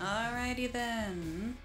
Alrighty then.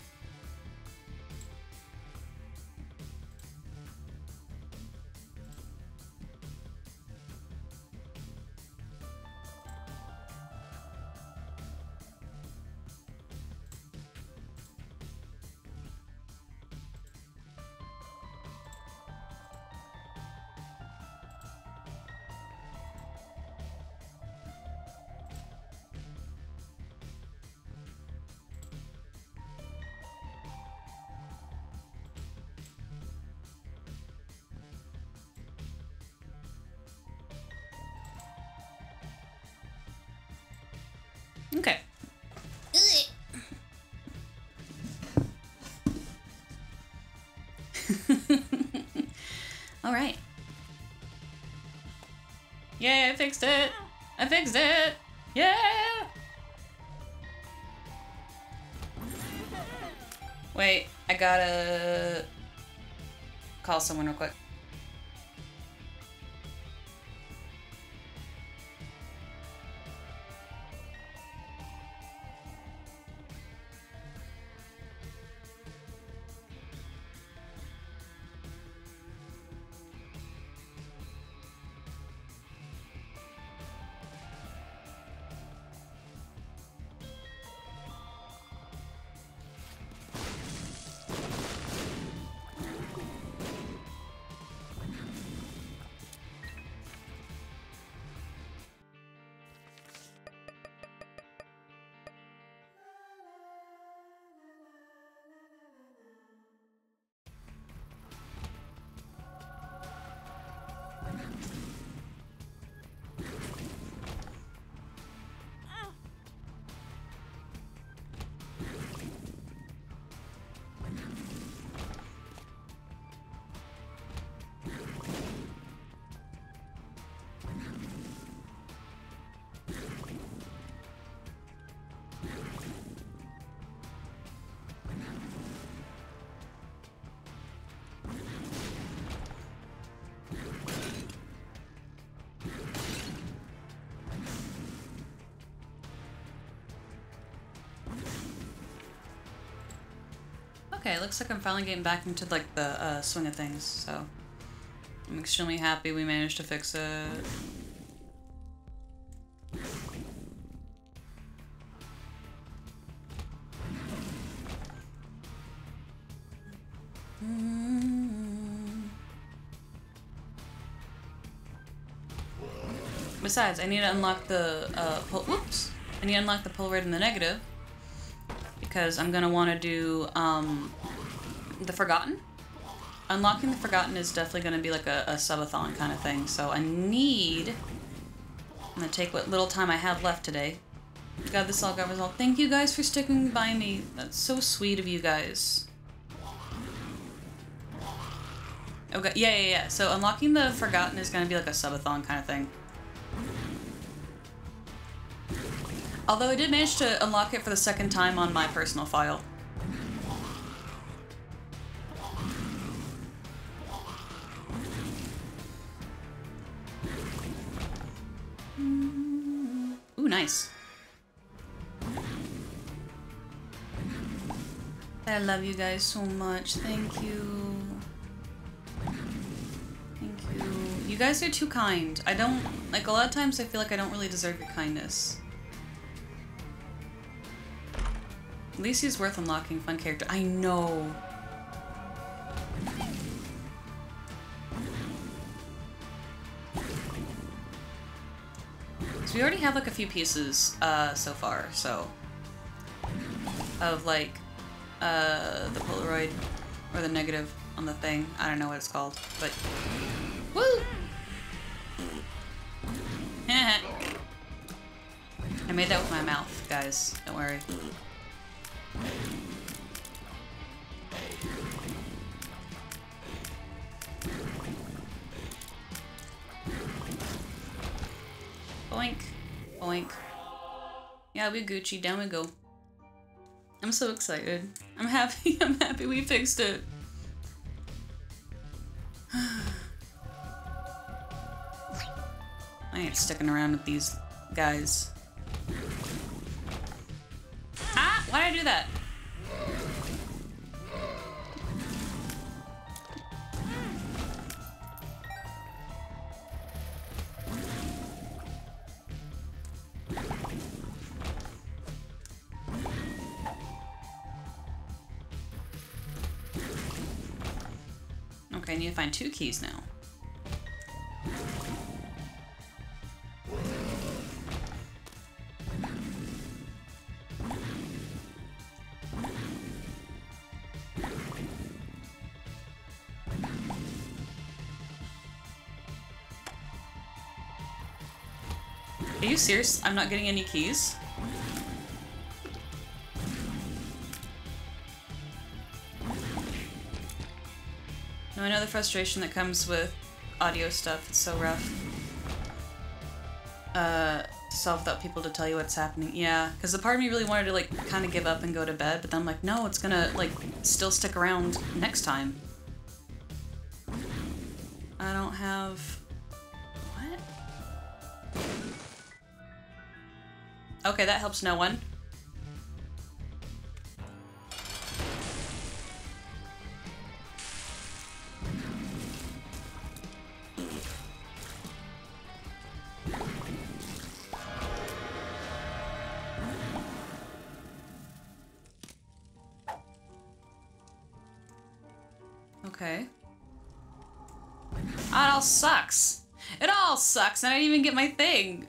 All right. Yay, I fixed it. I fixed it. Yeah. Wait, I gotta call someone real quick. Looks like I'm finally getting back into like the uh, swing of things, so I'm extremely happy we managed to fix it. Besides, I need to unlock the uh, pull. Whoops! I need to unlock the Polaroid in the negative because I'm gonna want to do um, the Forgotten. Unlocking the Forgotten is definitely gonna be like a, a subathon kind of thing. So I need. I'm gonna take what little time I have left today. God, this all got resolved. Thank you guys for sticking by me. That's so sweet of you guys. Okay, yeah, yeah, yeah. So unlocking the Forgotten is gonna be like a subathon kind of thing. Although I did manage to unlock it for the second time on my personal file. Nice. I love you guys so much. Thank you. Thank you. You guys are too kind. I don't, like, a lot of times I feel like I don't really deserve your kindness. He's worth unlocking. Fun character. I know. We already have like a few pieces uh, so far, so of like uh, the Polaroid or the negative on the thing. I don't know what it's called, but woo! I made that with my mouth, guys. Don't worry. Yeah, we Gucci. Down we go. I'm so excited. I'm happy. I'm happy we fixed it. I ain't sticking around with these guys. Ah! Why did I do that? Find two keys now. Are you serious? I'm not getting any keys? I know the frustration that comes with audio stuff. It's so rough. Uh, solve without people to tell you what's happening. Yeah, because the part of me really wanted to, like, kind of give up and go to bed, but then I'm like, no, it's gonna, like, still stick around next time. I don't have... What? Okay, that helps no one. And I didn't even get my thing.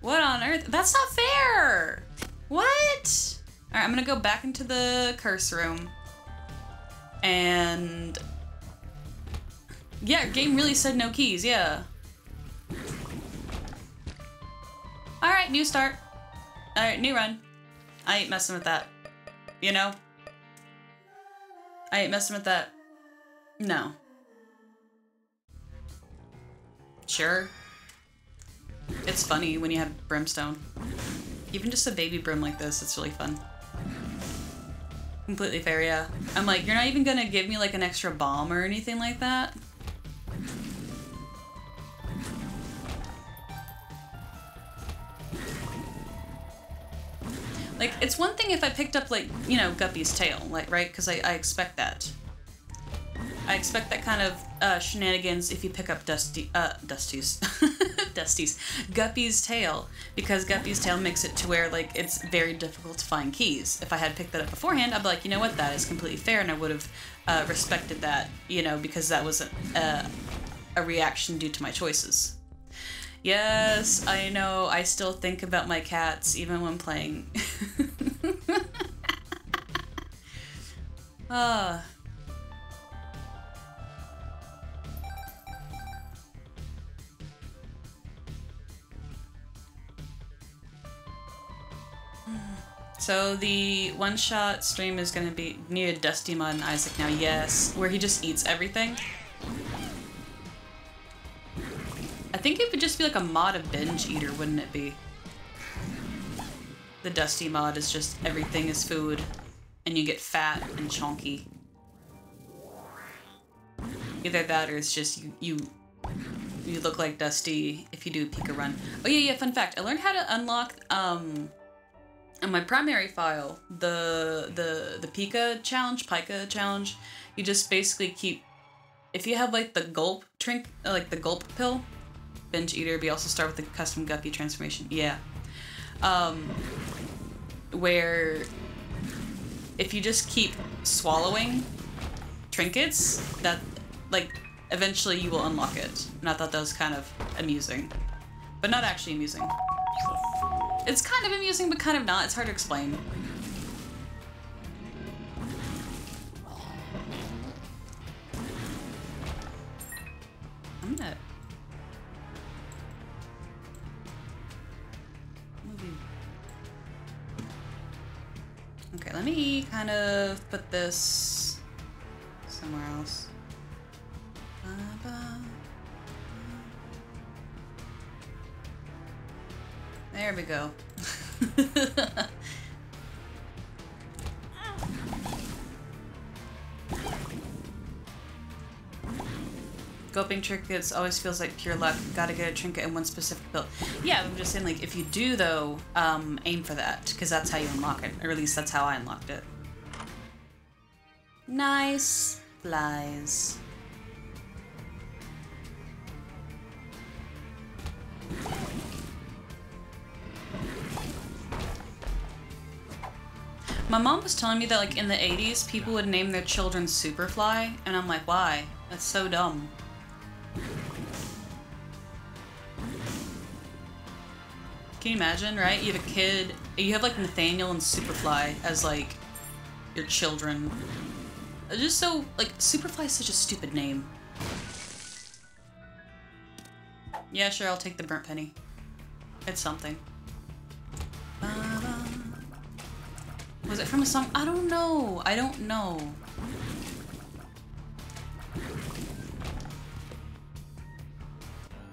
What on earth? That's not fair! What? Alright, I'm gonna go back into the curse room. And... Yeah, game really said no keys, yeah. Alright, new start. Alright, new run. I ain't messing with that. You know? I ain't messing with that. No. Sure. It's funny when you have brimstone. Even just a baby brim like this, it's really fun. Completely fair, yeah. I'm like, you're not even gonna give me like an extra bomb or anything like that? Like, it's one thing if I picked up, like, you know, Guppy's tail, like, right? Because I, I expect that. I expect that kind of uh, shenanigans if you pick up Dusty, uh, Dusty's, Dusty's, Guppy's tail, because Guppy's tail makes it to where, like, it's very difficult to find keys. If I had picked that up beforehand, I'd be like, you know what, that is completely fair, and I would have uh, respected that, you know, because that was a, a reaction due to my choices. Yes, I know. I still think about my cats even when playing. Ah. So the one-shot stream is to be near Dusty Mod and Isaac now, yes, where he just eats everything. I think it would just be like a mod of binge eater, wouldn't it be? The Dusty mod is just everything is food, and you get fat and chonky. Either that or it's just you you you look like Dusty if you do Pica run. Oh yeah, yeah, fun fact. I learned how to unlock um on my primary file, the the the Pica challenge, Pica challenge, you just basically keep if you have like the gulp drink like the gulp pill, binge eater, you also start with the custom guppy transformation. Yeah. Um, where if you just keep swallowing trinkets, that like eventually you will unlock it. And I thought that was kind of amusing, but not actually amusing. It's kind of amusing, but kind of not. It's hard to explain. I'm gonna Okay, let me kind of put this somewhere else. There we go. Gulping trinkets always feels like pure luck. Gotta get a trinket in one specific build. Yeah, I'm just saying, like, if you do, though, um, aim for that, because that's how you unlock it. Or at least that's how I unlocked it. Nice flies. My mom was telling me that, like, in the 80s, people would name their children Superfly, and I'm like, why? That's so dumb. Can you imagine, right? You have a kid, you have, like, Nathaniel and Superfly as, like, your children. Just so, like, Superfly is such a stupid name. Yeah, sure, I'll take the burnt penny. It's something. Was it from a song? I don't know. I don't know.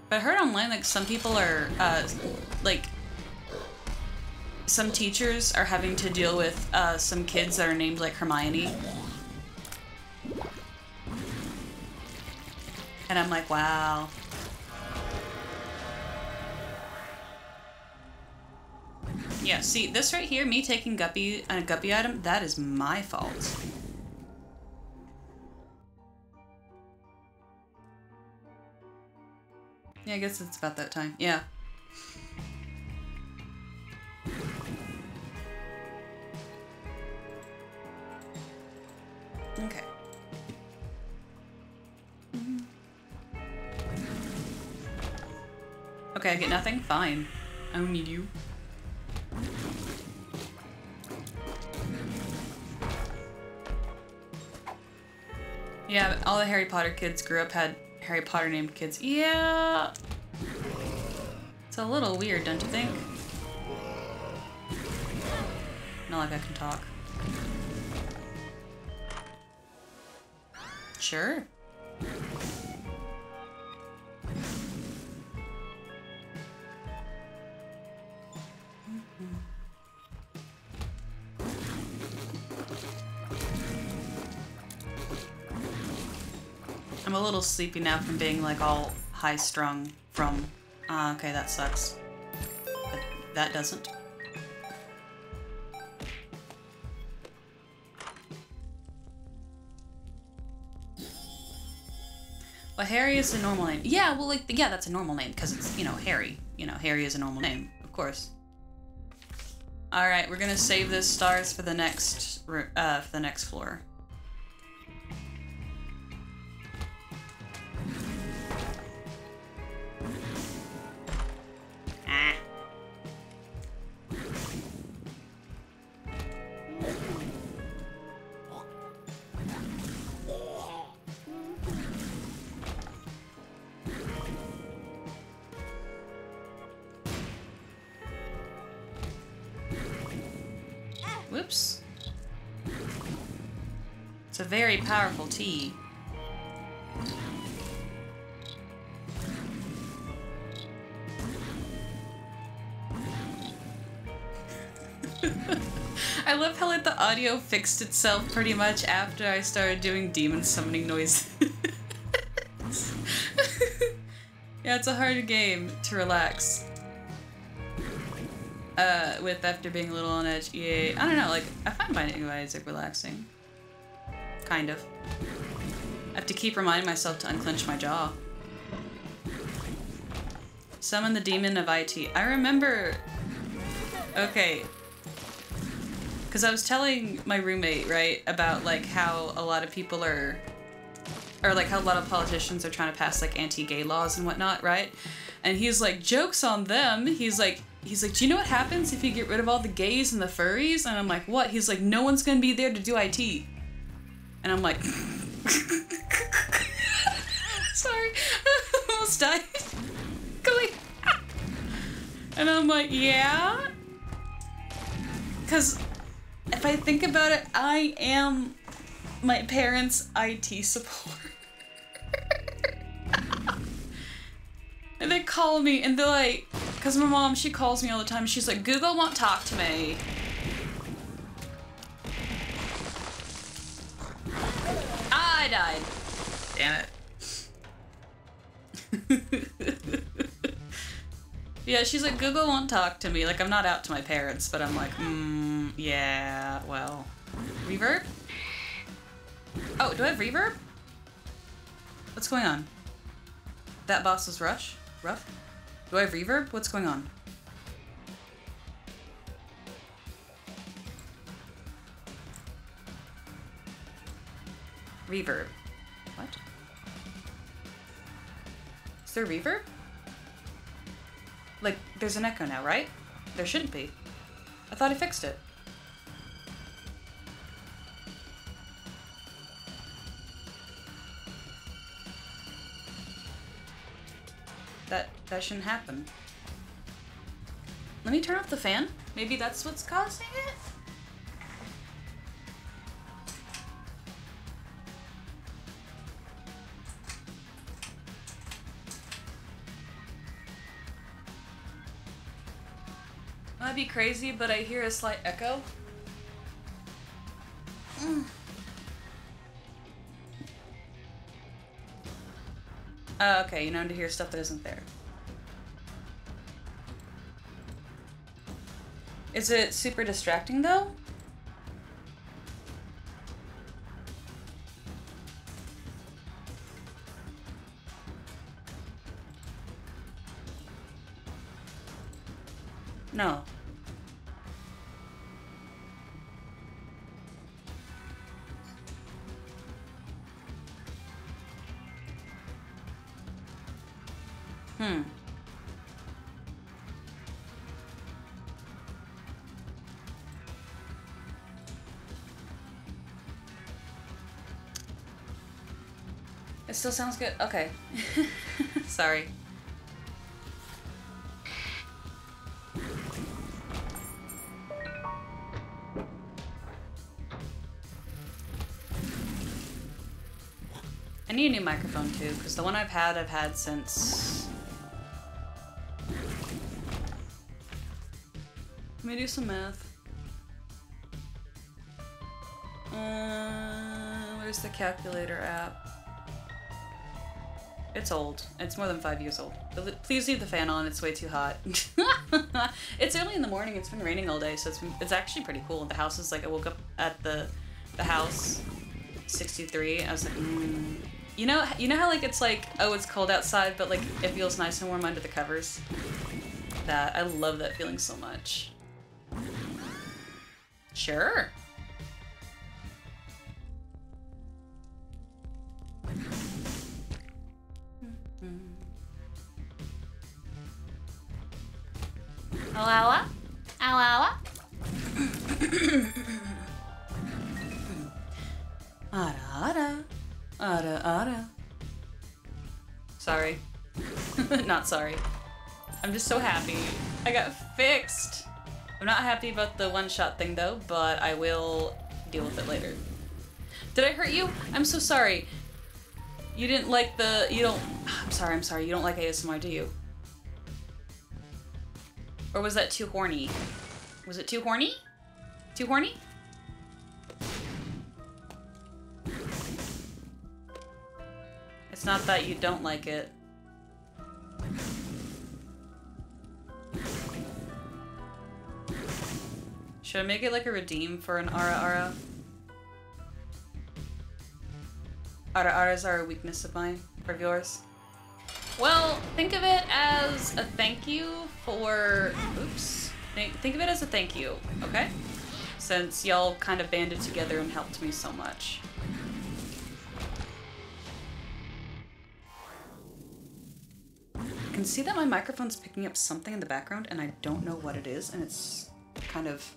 But I heard online, like, some people are, uh, like, some teachers are having to deal with uh, some kids that are named, like, Hermione. And I'm like, wow. Yeah, see, this right here, me taking Guppy, and a Guppy item, that is my fault. Yeah, I guess it's about that time. Yeah. Okay. Okay, I get nothing? Fine. I don't need you. Yeah, all the Harry Potter kids grew up had Harry Potter named kids. Yeah. It's a little weird, don't you think? Not like I can talk. Sure. Sleepy now from being like all high strung from. Uh, okay, that sucks. But that doesn't. Well, Harry is a normal name. Yeah, well, like, yeah, that's a normal name because it's, you know, Harry. You know, Harry is a normal name, of course. All right, we're gonna save this stars for the next, uh, for the next floor. Tea. I love how like the audio fixed itself pretty much after I started doing demon summoning noises. yeah, it's a hard game to relax uh, with after being a little on edge. Yeah, I don't know. Like I find Binding of Isaac relaxing. Kind of. To keep reminding myself to unclench my jaw. Summon the demon of IT. I remember. Okay. Because I was telling my roommate, right, about like how a lot of people are, or like how a lot of politicians are trying to pass like anti-gay laws and whatnot, right? And he's like, jokes on them. He's like, he's like, do you know what happens if you get rid of all the gays and the furries? And I'm like, what? He's like, no one's gonna be there to do IT. And I'm like, sorry, almost died. And I'm like, yeah. Because if I think about it, I am my parents' IT support. and they call me and they're like, because my mom, she calls me all the time. She's like, Google won't talk to me. damn it. yeah, she's like, Google won't talk to me. Like, I'm not out to my parents, but I'm like, mm, yeah, well. Reverb? Oh, do I have reverb? What's going on? That boss was rush? Rough? Do I have reverb? What's going on? Reverb. Is there reverb? Like, there's an echo now, right? There shouldn't be. I thought I fixed it. That that shouldn't happen. Let me turn off the fan. Maybe that's what's causing it? Might be crazy, but I hear a slight echo. Mm. Oh, okay, you know to hear stuff that isn't there. Is it super distracting though? No. Still sounds good. Okay. Sorry. I need a new microphone too, because the one I've had, I've had since. Let me do some math. Uh, where's the calculator app? It's old. It's more than five years old. Please leave the fan on. It's way too hot. it's early in the morning. It's been raining all day, so it's been, it's actually pretty cool. The house is like I woke up at the the house, 63. I was like, mm. you know, you know how like it's like oh it's cold outside, but like it feels nice and warm under the covers. That I love that feeling so much. Sure. Sorry. not sorry. I'm just so happy. I got fixed. I'm not happy about the one-shot thing though, but I will deal with it later. Did I hurt you? I'm so sorry. You didn't like the, you don't, I'm sorry, I'm sorry, you don't like ASMR, do you? Or was that too horny? Was it too horny? Too horny? It's not that you don't like it. Should I make it like a redeem for an Ara Ara? Ara Aras are a weakness of mine, or of yours. Well, think of it as a thank you for... Oops. Think of it as a thank you, okay? Since y'all kind of banded together and helped me so much. I can see that my microphone's picking up something in the background and I don't know what it is and it's kind of...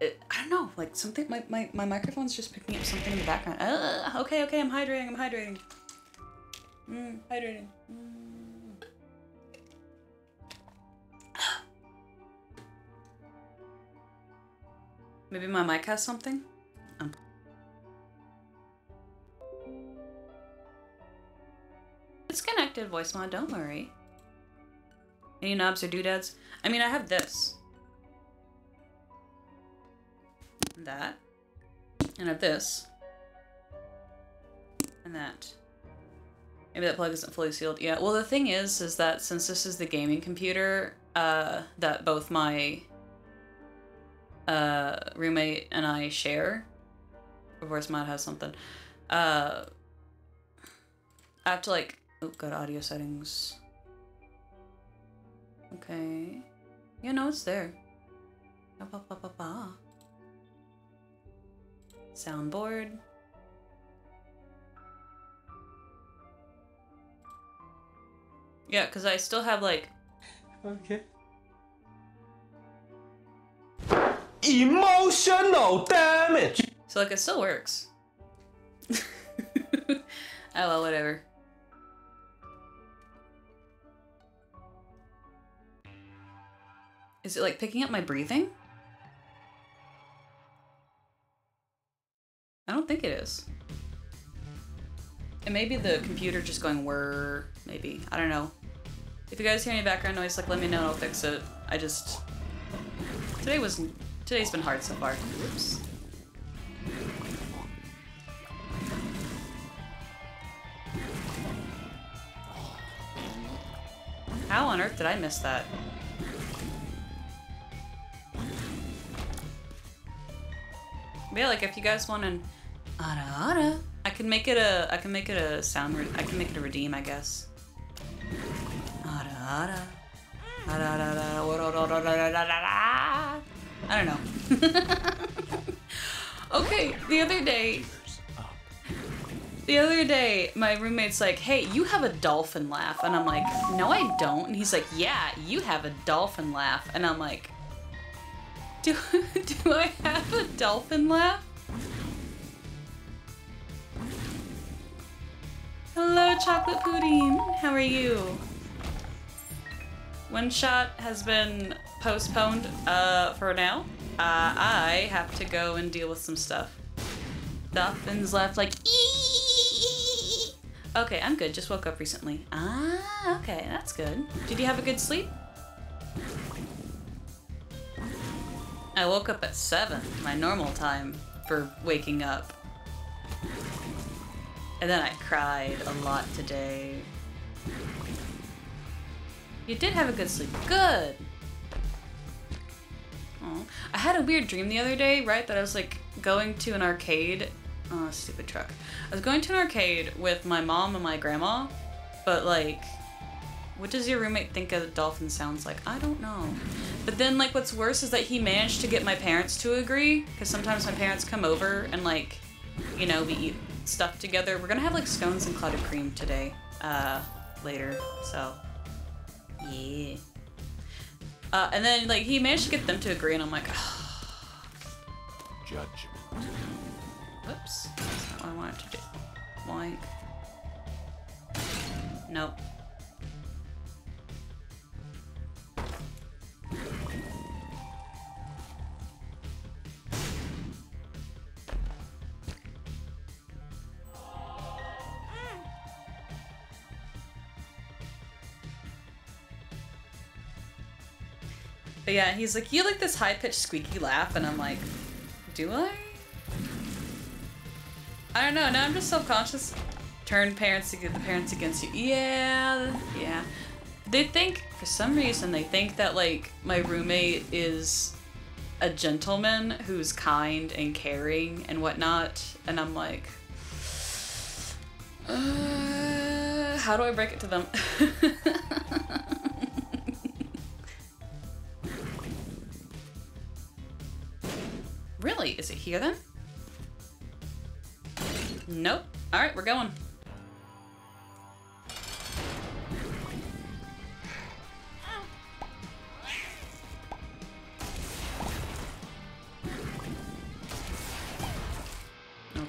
It, I don't know, like something, my, my, my microphone's just picking up something in the background. Uh, okay, okay, I'm hydrating, I'm hydrating. Mm, hydrating. Mm. Maybe my mic has something? It's connected, voice mod, don't worry. Any knobs or doodads? I mean, I have this. And that. And I have this. And that. Maybe that plug isn't fully sealed. Yeah. Well, the thing is, is that since this is the gaming computer uh, that both my uh, roommate and I share, of course, Matt has something. Uh, I have to like, oh, go to audio settings. Okay. Yeah, no, it's there. Ba, ba, ba, ba. Soundboard. Yeah, because I still have like Okay. Emotional damage. So like it still works. oh well, whatever. Is it like picking up my breathing? I don't think it is. It may be the computer just going whir, maybe. I don't know. If you guys hear any background noise, like let me know and I'll fix it. I just today was today's been hard so far. Oops. How on earth did I miss that? Yeah, like if you guys want an ara ara, I can make it a I can make it a sound re- I can make it a redeem, I guess. Ara ara. I don't know. okay, the other day the other day, my roommate's like, "Hey, you have a dolphin laugh," and I'm like, "No, I don't." And he's like, "Yeah, you have a dolphin laugh," and I'm like, "Do do I have a dolphin laugh?" Hello, chocolate pudding. How are you? One shot has been postponed uh, for now. Uh, I have to go and deal with some stuff. Dolphins left like. Okay, I'm good. Just woke up recently. Ah, okay, that's good. Did you have a good sleep? I woke up at 7, my normal time for waking up. And then I cried a lot today. You did have a good sleep. Good! Aw. I had a weird dream the other day, right? That I was like going to an arcade. Oh, stupid truck. I was going to an arcade with my mom and my grandma, but like, what does your roommate think a dolphin sounds like? I don't know. But then, like, what's worse is that he managed to get my parents to agree, because sometimes my parents come over and, like, you know, we eat stuff together. We're gonna have, like, scones and clotted cream today, uh, later, so, yeah. Uh, and then, like, he managed to get them to agree, and I'm like, Judgment. whoops, that's not what I wanted to do. Boink. Nope. But yeah, he's like, you like this high pitched squeaky laugh, and I'm like, do I? I don't know. Now I'm just self conscious. Turn parents to get the parents against you. Yeah, yeah. They think for some reason they think that like my roommate is a gentleman who's kind and caring and whatnot, and I'm like, uh, how do I break it to them? really? Is it here then? Nope. All right, we're going.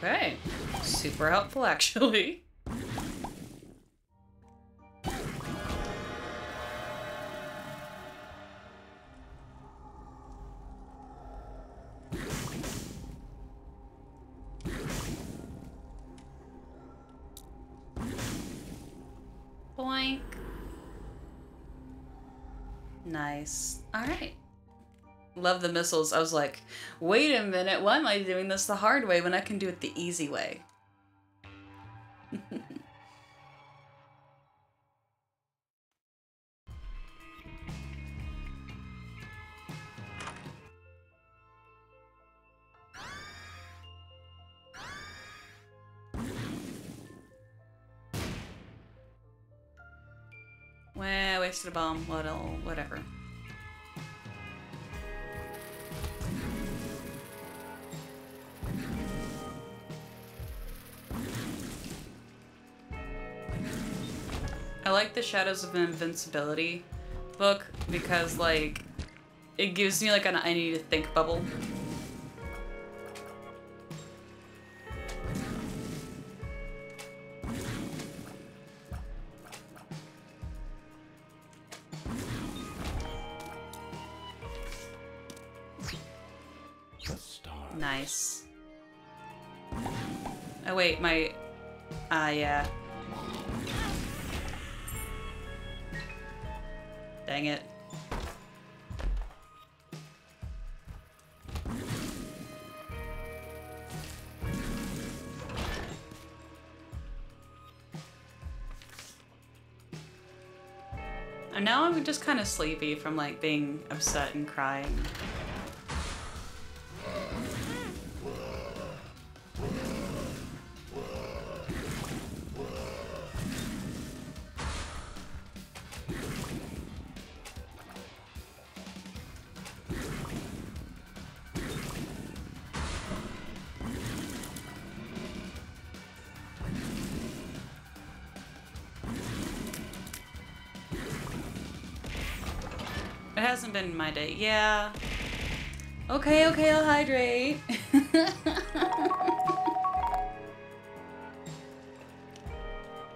Okay. Super helpful, actually. Nice. All right. Love the missiles. I was like, wait a minute, why am I doing this the hard way when I can do it the easy way? Well, wasted a bomb. What? Whatever. I like the Shadows of Invincibility book because, like, it gives me, like, an I need to think bubble. Kind of sleepy from like being upset and crying. My day. Yeah. Okay, okay, I'll hydrate.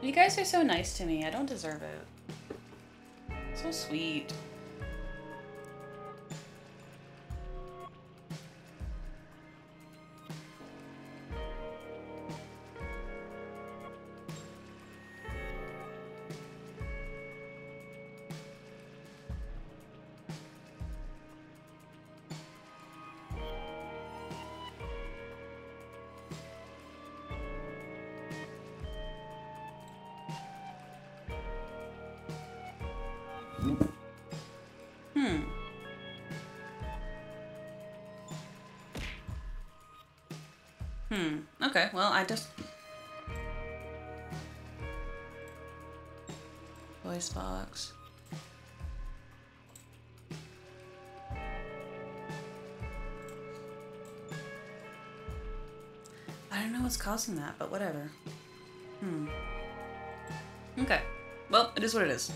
you guys are so nice to me. I don't deserve it. So sweet. Okay, well, I just... Voice box. I don't know what's causing that, but whatever. Hmm. Okay. Well, it is what it is.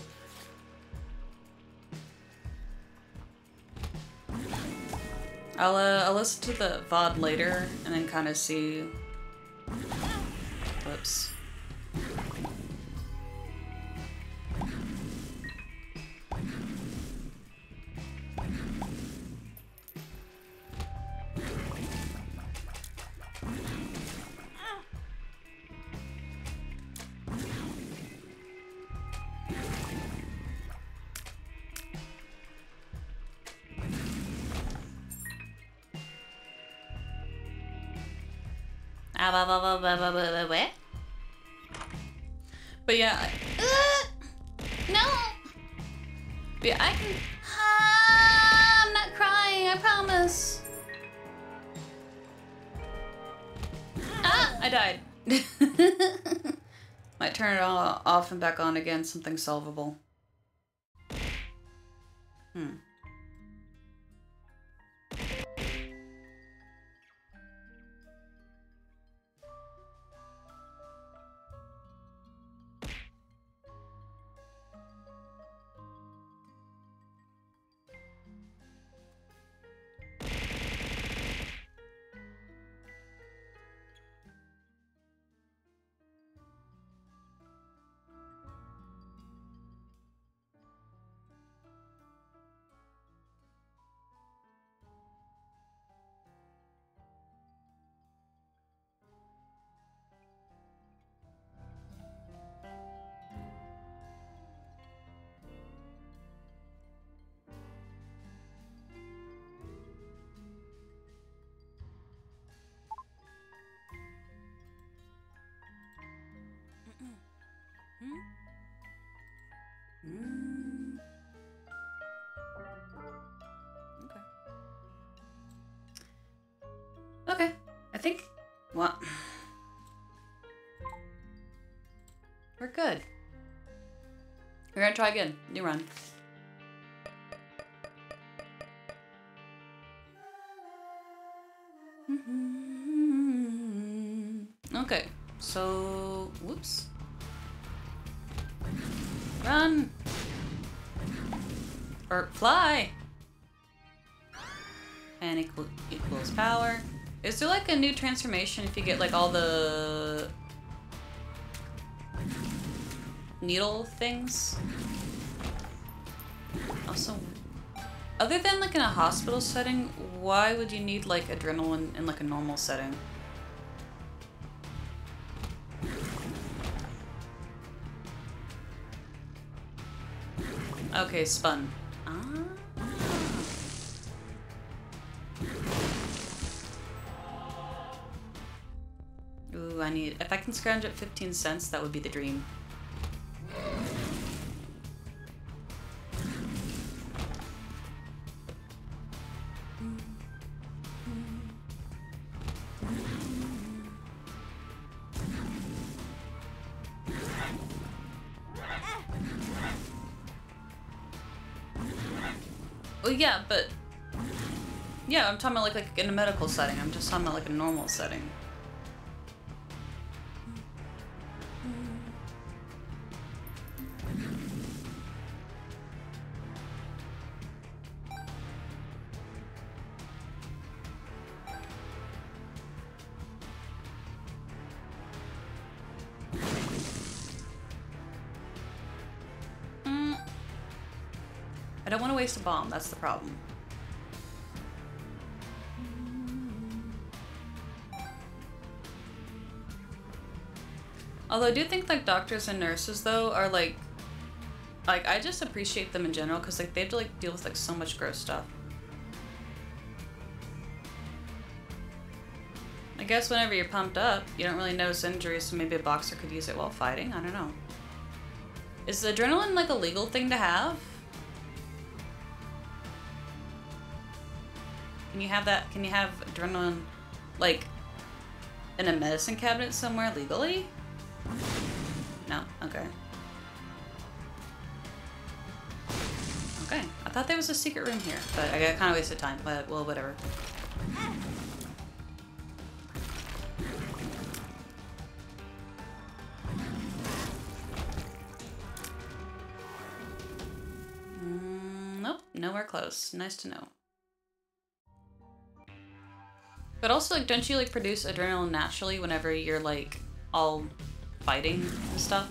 I'll, uh, I'll listen to the VOD later and then kind of see Whoops. Back on again. Something solvable. Well. We're good. We're gonna try again. New run. Okay, so whoops. Run! Or fly! And equal, equals power. Is there like a new transformation if you get like all the needle things? Also, other than like in a hospital setting, why would you need like adrenaline in like a normal setting? Okay, spun. Need. If I can scrounge up 15 cents, that would be the dream. Well, yeah, but yeah, I'm talking about like like in a medical setting. I'm just talking about like a normal setting. Bomb. That's the problem. Although I do think like doctors and nurses though are like, like I just appreciate them in general because like they have to like deal with like so much gross stuff. I guess whenever you're pumped up, you don't really notice injuries, so maybe a boxer could use it while fighting. I don't know. Is adrenaline like a legal thing to have? You have that? Can you have adrenaline, like, in a medicine cabinet somewhere legally? No? Okay. Okay. I thought there was a secret room here, but I got kind of wasted time, but, well, whatever. Mm, nope, nowhere close. Nice to know. But also, like, don't you like produce adrenaline naturally whenever you're like all fighting and stuff?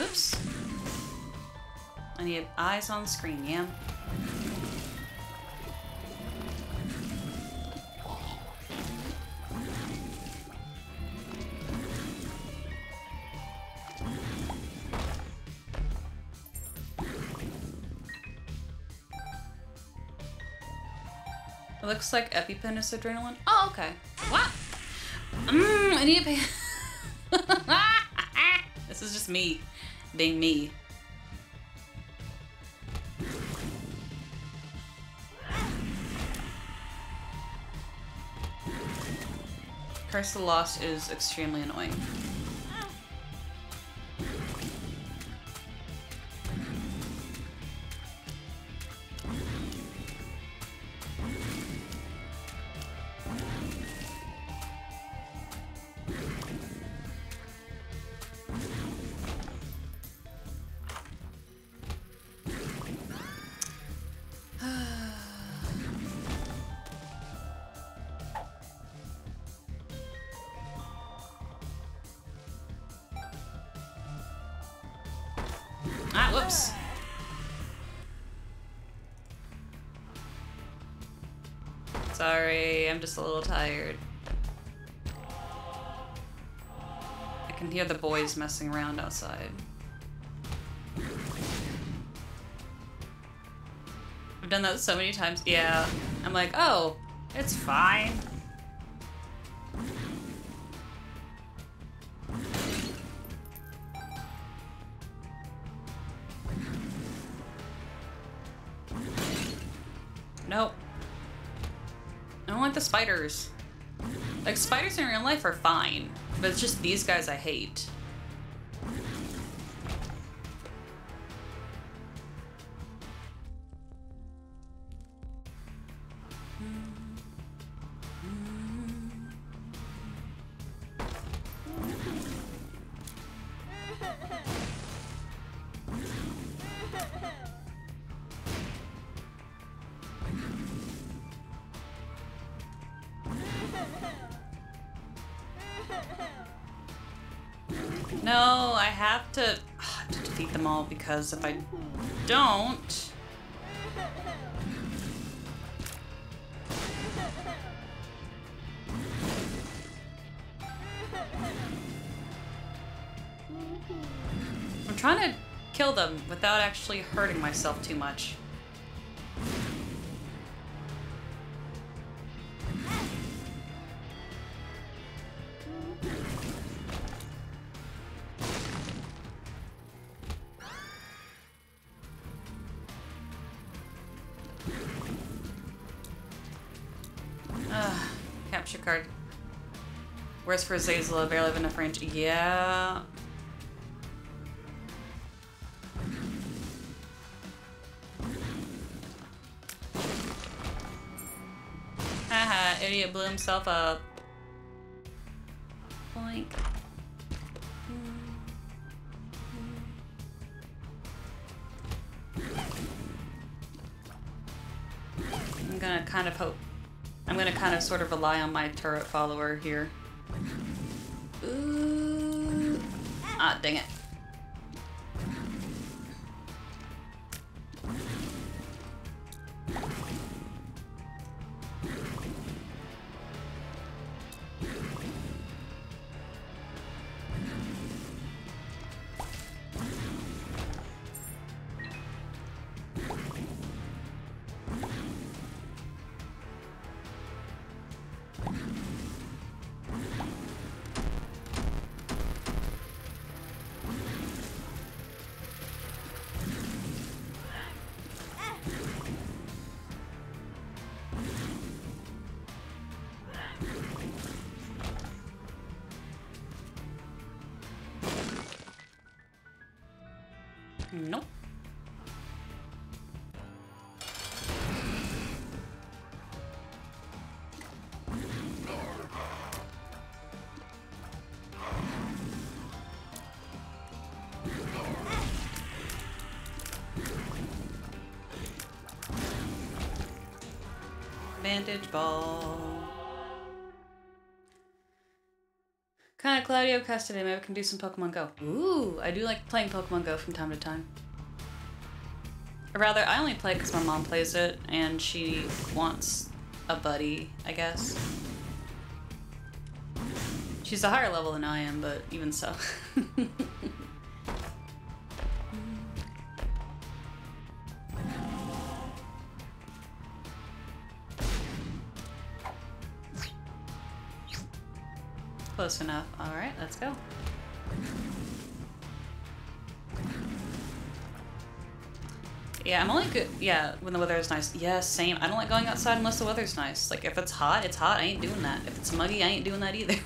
Oops. I need eyes on screen, yeah. Looks like EpiPen is adrenaline. Oh, okay. What? Mmm, I need to pay. this is just me being me. Curse the Lost is extremely annoying. Just a little tired. I can hear the boys messing around outside. I've done that so many times. Yeah. I'm like, oh, it's fine. Like, spiders in real life are fine, but it's just these guys I hate. Because if I don't... I'm trying to kill them without actually hurting myself too much. Capture card. Where's for Zazela? Barely have enough range. Yeah. Haha, idiot blew himself up. Boink. Sort of rely on my turret follower here. Ooh. Ah, dang it. Bandage ball. Kind of Claudio Custody. Maybe we can do some Pokemon Go. Ooh, I do like playing Pokemon Go from time to time. Or rather, I only play because my mom plays it and she wants a buddy, I guess. She's a higher level than I am, but even so. Close enough. Alright, let's go. Yeah, I'm only good. Yeah, when the weather is nice. Yeah, same. I don't like going outside unless the weather's nice. Like, if it's hot, it's hot. I ain't doing that. If it's muggy, I ain't doing that either.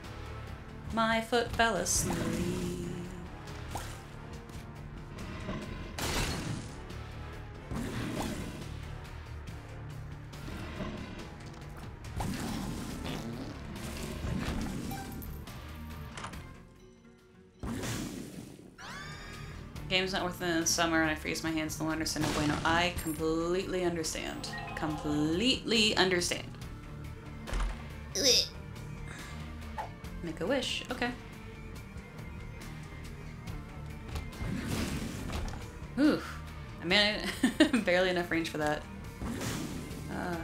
My foot fell asleep. Not worth it in the summer and I freeze my hands in the winter, so no bueno. I completely understand. Completely understand. Make a wish. Okay. Oof. I mean, barely enough range for that. Uh.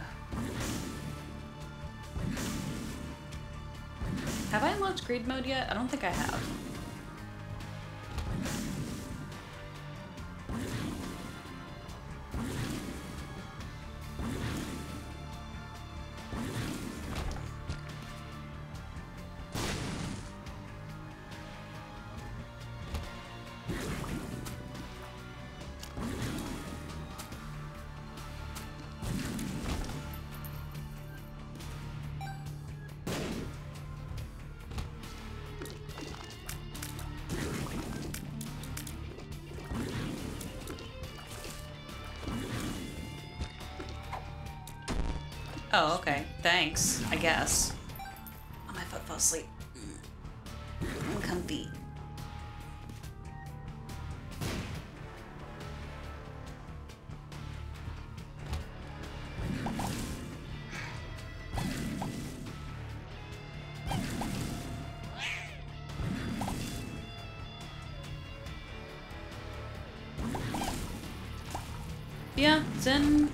Have I unlocked greed mode yet? I don't think I have. Oh, okay. Thanks, I guess. Oh, my foot fell asleep.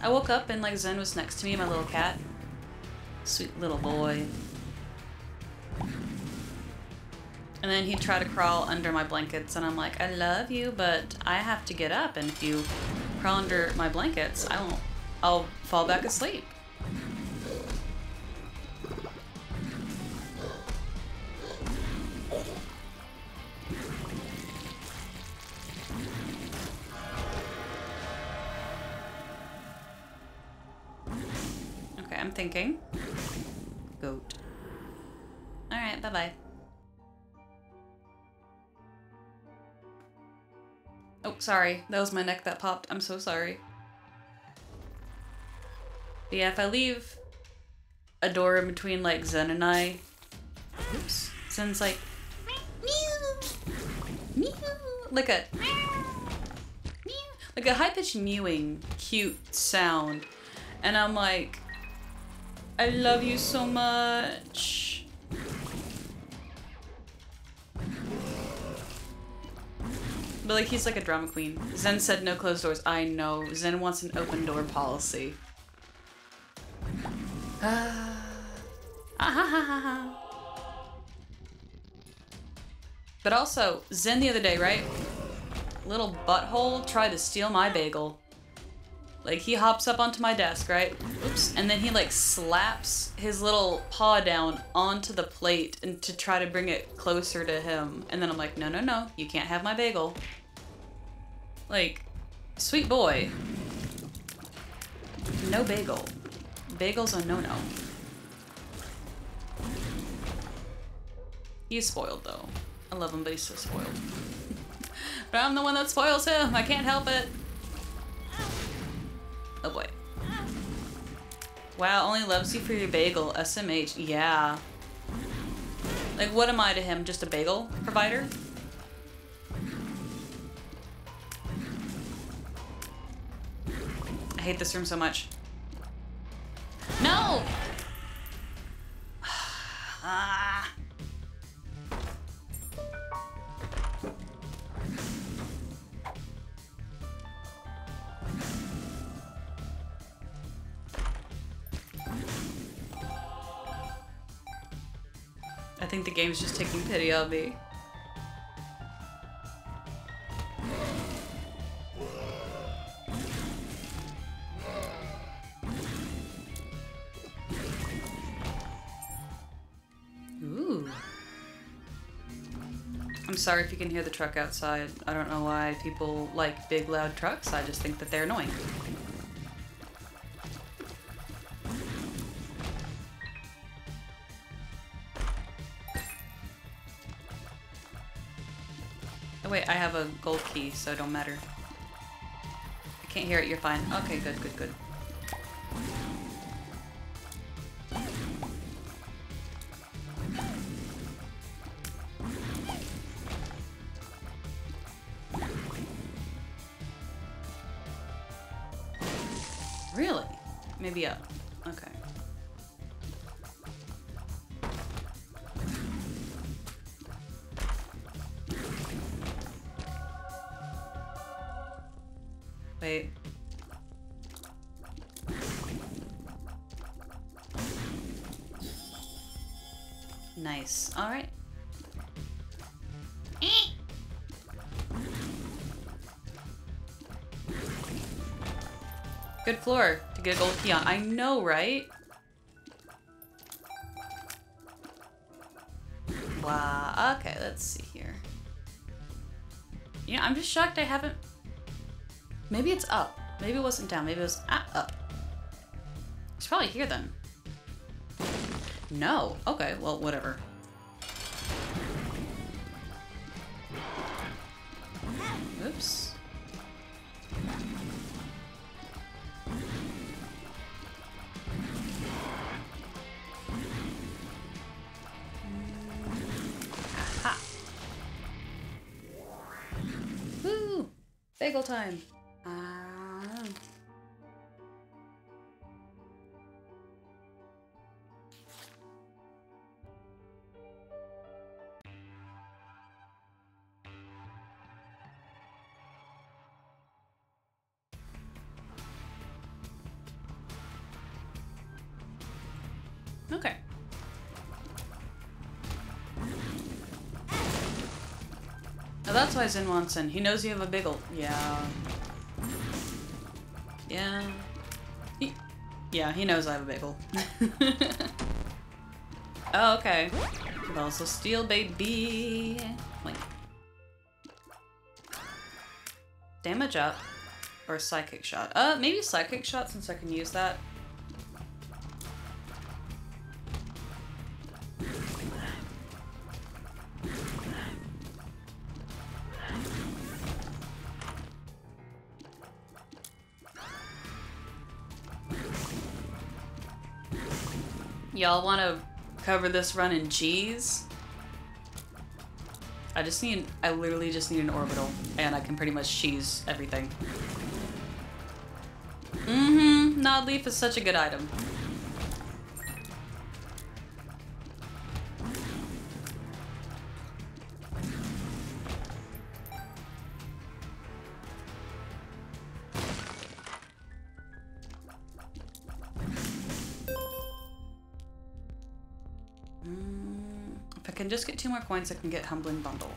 I woke up and like Zen was next to me, my little cat. Sweet little boy. And then he'd try to crawl under my blankets, and I'm like, I love you, but I have to get up, and if you crawl under my blankets, I won't. I'll fall back asleep. Sorry. That was my neck that popped. I'm so sorry. But yeah, if I leave a door in between like Zen and I, oops, Zen's like mew, like a like a high pitched mewing, cute sound, and I'm like, I love you so much. But like he's like a drama queen. Zen said no closed doors. I know. Zen wants an open door policy. Ah. but also, Zen the other day, right? Little butthole tried to steal my bagel. Like he hops up onto my desk, right? Oops. And then he like slaps his little paw down onto the plate and to try to bring it closer to him. And then I'm like, no, no, no, you can't have my bagel. Like, sweet boy. No bagel. Bagel's a no-no. He's spoiled though. I love him, but he's so spoiled. but I'm the one that spoils him. I can't help it. Oh boy. Wow, only loves you for your bagel. SMH. Yeah. Like, what am I to him? Just a bagel provider? I hate this room so much. No! ah. I think the game's just taking pity on me. Sorry if you can hear the truck outside. I don't know why people like big loud trucks. I just think that they're annoying. Oh wait, I have a gold key, so it don't matter. I can't hear it, you're fine. Okay, good, good, good. Nice. All right. Good floor to get a gold key on. I know, right? Wow. Okay, let's see here. Yeah, I'm just shocked I haven't... Maybe it's up. Maybe it wasn't down. Maybe it was ah, up. It's probably here then. No. Okay, well, whatever. That's why Zen wants in. He knows you have a biggle. Yeah. Yeah. He, yeah, he knows I have a bagel. oh, okay. Also steel, baby. Damage up. Or psychic shot. Uh, maybe psychic shot since I can use that. Y'all want to cover this run in G's? I just need, I literally just need an orbital, and I can pretty much cheese everything. Mm-hmm, Nod Leaf is such a good item. Two more coins, I can get Humbling Bundle.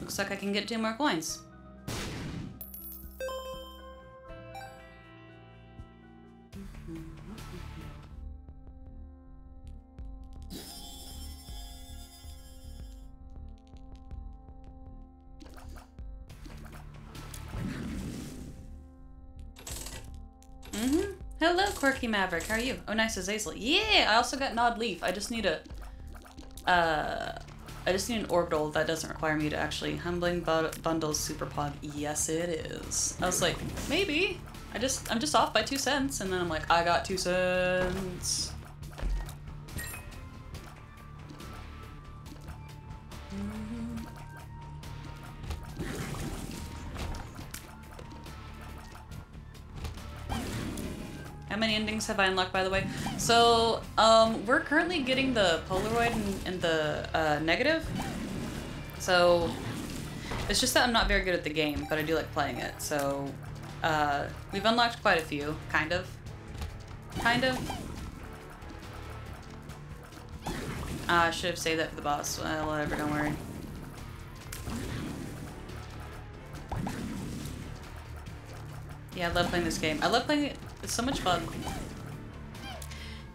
Looks like I can get two more coins. Mm-hmm. Hello, Quirky Maverick. How are you? Oh, nice, Azazel. Yeah, I also got Nod Leaf. I just need a... Uh... I just need an orbital that doesn't require me to actually humbling bu bundles super pog. Yes, it is. I was like, maybe. I just I'm just off by two cents, and then I'm like, I got two cents. Endings have I unlocked, by the way? So, um, we're currently getting the Polaroid and, and the uh, negative. So, it's just that I'm not very good at the game, but I do like playing it. So, uh, we've unlocked quite a few, kind of. Kind of. Uh, I should have saved that for the boss. Well, whatever, don't worry. Yeah, I love playing this game. I love playing it. It's so much fun.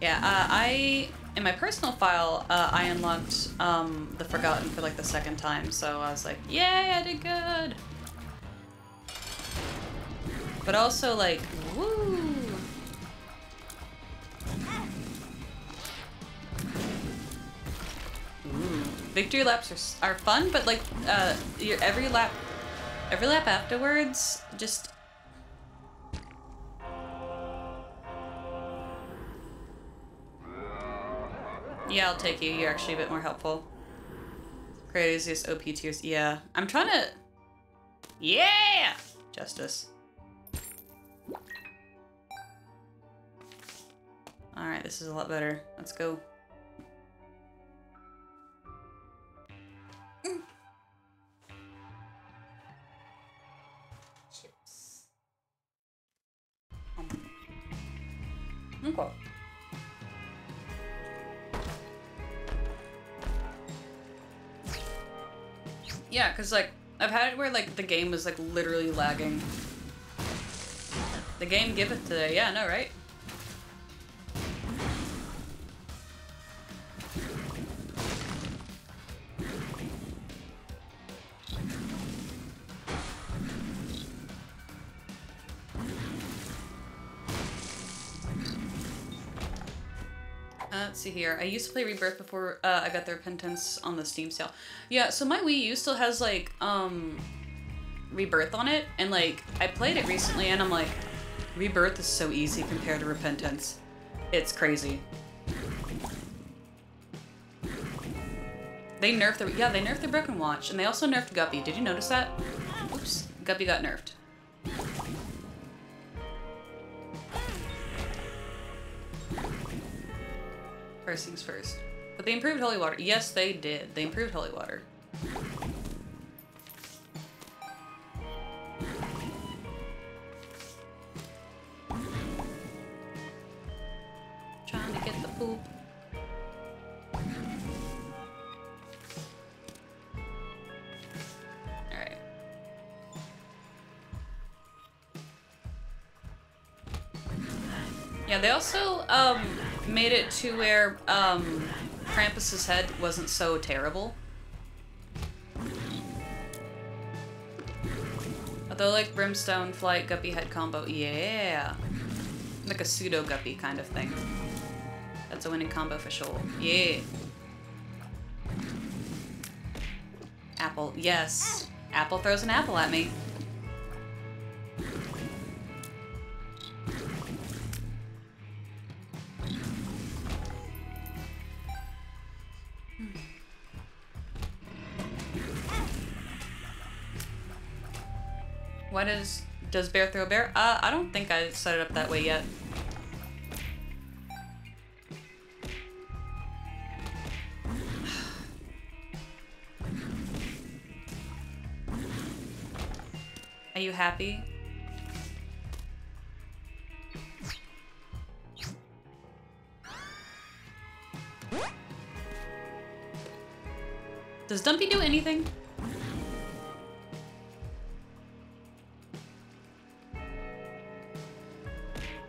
Yeah, uh, I in my personal file uh, I unlocked um, the Forgotten for like the second time, so I was like, yay, I did good. But also like, woo. Victory laps are, are fun, but like uh, your every lap, every lap afterwards, just Yeah, I'll take you. You're actually a bit more helpful. Craziest OP tiers. Yeah. I'm trying to... Yeah! Justice. Alright, this is a lot better. Let's go. Chips. Okay. Yeah, because, like, I've had it where, like, the game was, like, literally lagging. The game give it today. Yeah, no, right? Let's see here. I used to play Rebirth before uh, I got the Repentance on the Steam sale. Yeah, so my Wii U still has like um Rebirth on it, and like I played it recently, and I'm like, Rebirth is so easy compared to Repentance. It's crazy. They nerfed the yeah they nerfed the Broken Watch, and they also nerfed Guppy. Did you notice that? Oops. Guppy got nerfed. First things first. But they improved holy water. Yes, they did. They improved holy water. Trying to get the poop. Alright. Yeah, they also um, made it to where um, Krampus's head wasn't so terrible. Although, like Brimstone, Flight, Guppy head combo, yeah. Like a pseudo Guppy kind of thing. That's a winning combo for sure. Yeah. Apple, yes. Apple throws an apple at me. Why does does bear throw bear? Uh, I don't think I set it up that way yet. Are you happy? Does Dumpy do anything?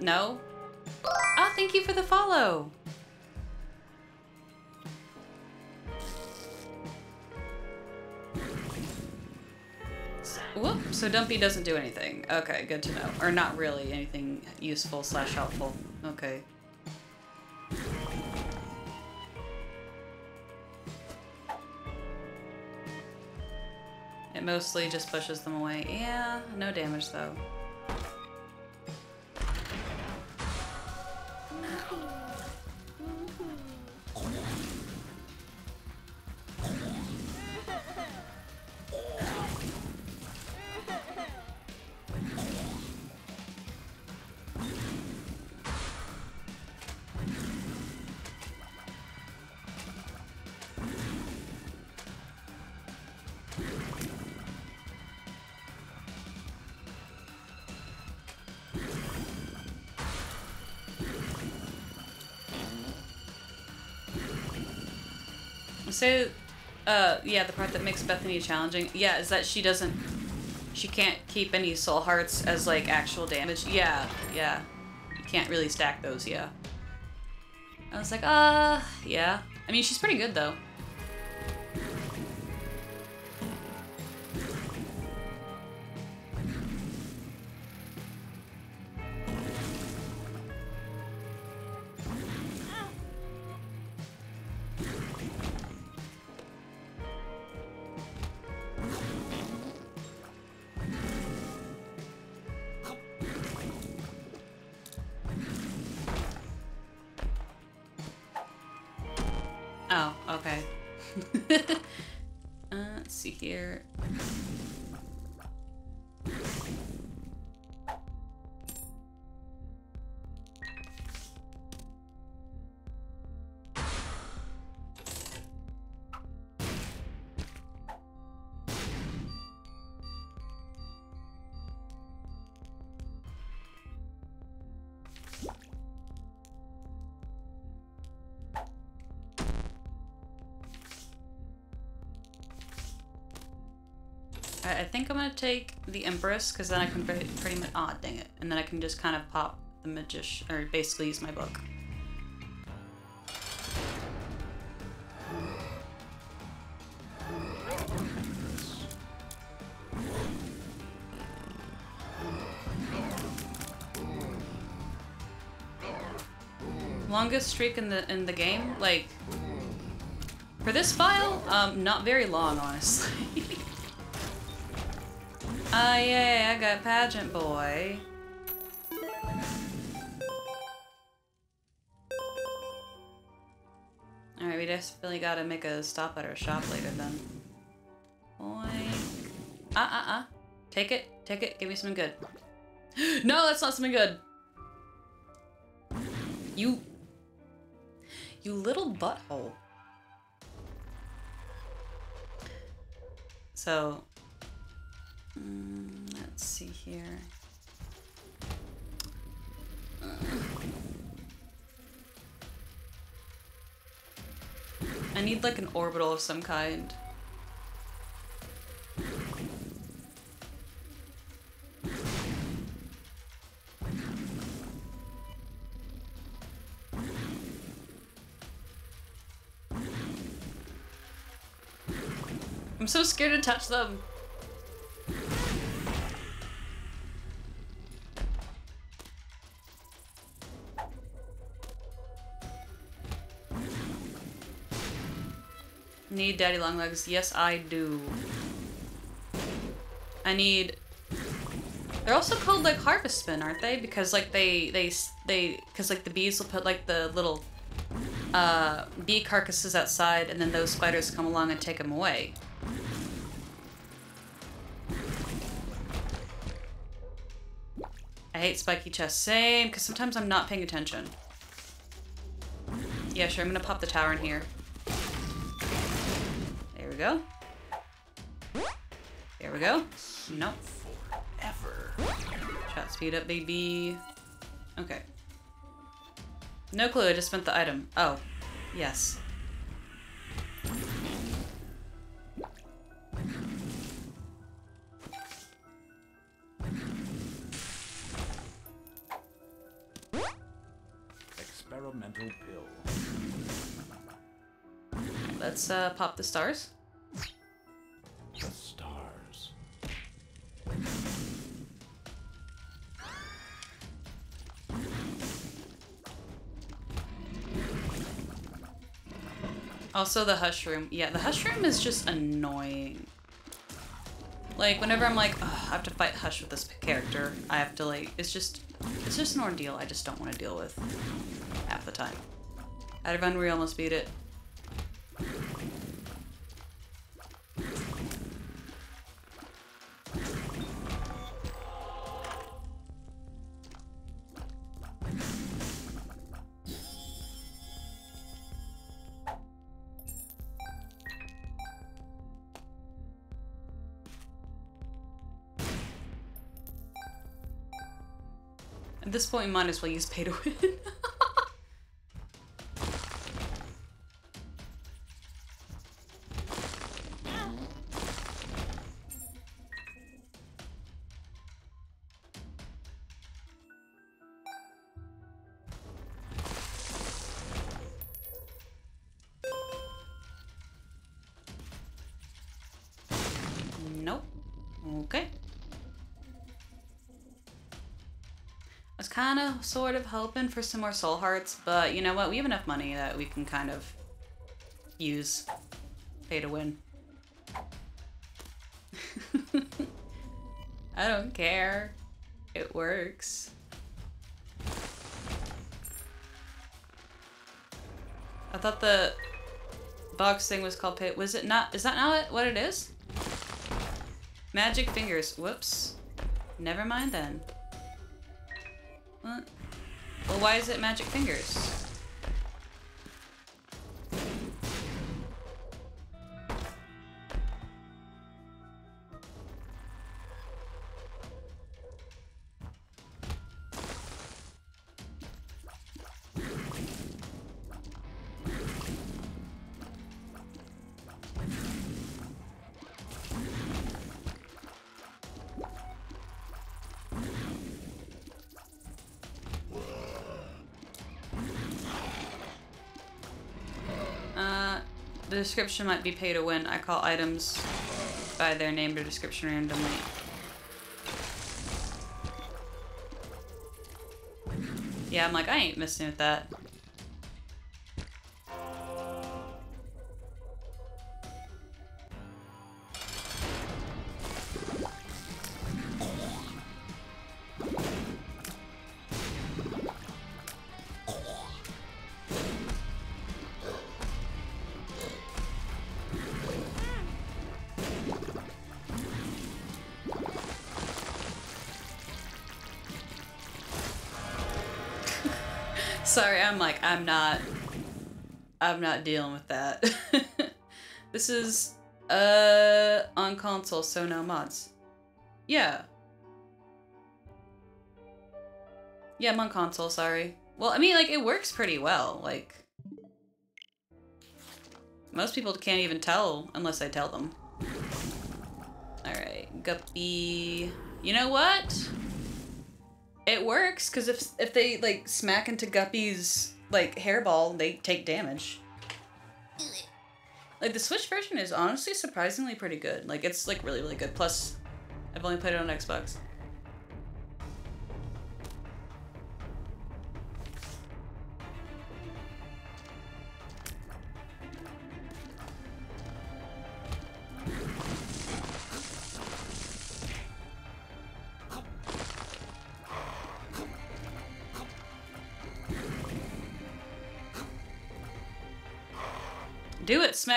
No? Ah, thank you for the follow. Whoop, so Dumpy doesn't do anything. Okay, good to know. Or not really anything useful slash helpful. Okay. It mostly just pushes them away. Yeah, no damage though. Yeah, the part that makes Bethany challenging, yeah, is that she doesn't, she can't keep any soul hearts as, like, actual damage. Yeah, yeah. You can't really stack those, yeah. I was like, uh, yeah. I mean, she's pretty good, though. I think I'm gonna take the Empress because then I can pretty, pretty much. Ah, dang it! And then I can just kind of pop the magician, or basically use my book. Longest streak in the in the game, like for this file, um, not very long, honestly. Ah, yeah, I got pageant boy. Alright, we definitely gotta make a stop at our shop later then. Ah, ah. Take it. Take it. Give me something good. no, that's not something good. You. You little butthole. So. Mm, let's see here. I need like an orbital of some kind. I'm so scared to touch them. Need daddy long legs? Yes, I do. I need. They're also called like harvestmen, aren't they? Because like they they they because like the bees will put like the little uh, bee carcasses outside, and then those spiders come along and take them away. I hate spiky chests. Same, because sometimes I'm not paying attention. Yeah, sure, I'm gonna pop the tower in here. There we go. There we go. Nope. Ever. Shot speed up, baby. Okay. No clue, I just spent the item. Oh. Yes. Experimental pill. Let's uh, pop the stars. Also the hush room. Yeah, the hush room is just annoying. Like, whenever I'm like, I have to fight Hush with this character, I have to like, it's just, it's just an ordeal I just don't want to deal with half the time. Out of Unreal we almost beat it. This point, might as well use pay to win. Sort of hoping for some more soul hearts, but you know what? We have enough money that we can kind of use pay to win. I don't care. It works. I thought the box thing was called pay. Was it not? Is that not what it is? Magic fingers. Whoops. Never mind then. Why is it magic fingers? Description might be pay to win. I call items by their name or description randomly. Yeah, I'm like, I ain't messing with that. I'm not. I'm not dealing with that. this is uh on console, so no mods. Yeah. Yeah, I'm on console, sorry. Well, I mean, like, it works pretty well. Like, most people can't even tell unless I tell them. Alright, Guppy. You know what? It works, because if, if they, like, smack into Guppy's, like, hairball, they take damage. Like, the Switch version is honestly surprisingly pretty good. Like, it's, like, really, really good. Plus, I've only played it on Xbox.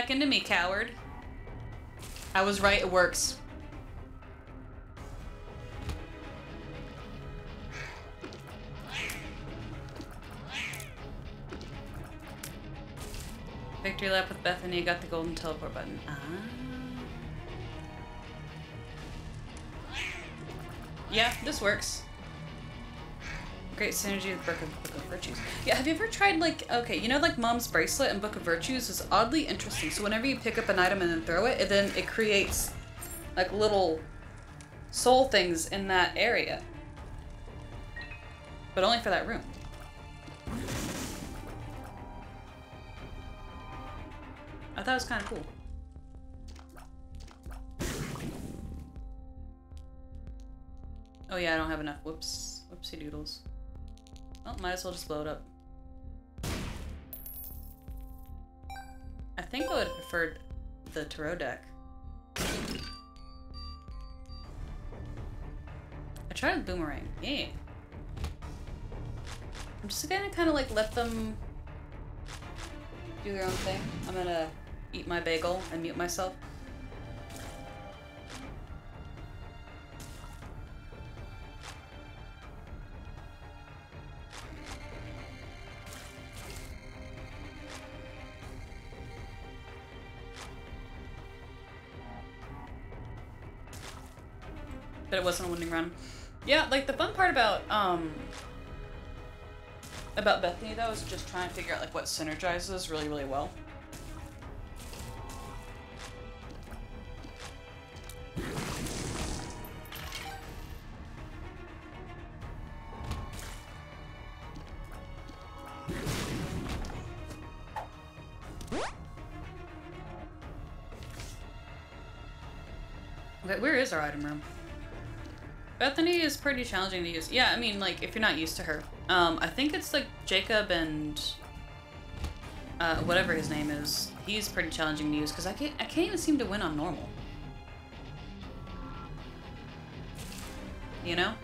Smack into me, coward. I was right, it works. Victory lap with Bethany got the golden teleport button. Ah. Yeah, this works. Great synergy with Book of, Book of Virtues. Yeah, have you ever tried like okay, you know like Mom's bracelet and Book of Virtues is oddly interesting. So whenever you pick up an item and then throw it, it then it creates like little soul things in that area. But only for that room. I thought it was kind of cool. Oh yeah, I don't have enough. Whoops. Whoopsie doodles. Well, might as well just blow it up. I think I would have preferred the tarot deck. I tried with boomerang. Yeah. I'm just gonna kind of like let them do their own thing. I'm gonna eat my bagel and mute myself. It wasn't a winning run. Yeah, like the fun part about um about Bethany though is just trying to figure out like what synergizes really, really well. Okay, where is our item room? Bethany is pretty challenging to use. Yeah, I mean, like, if you're not used to her. Um, I think it's, like, Jacob and... Uh, whatever his name is. He's pretty challenging to use, because I can't, I can't even seem to win on normal. You know?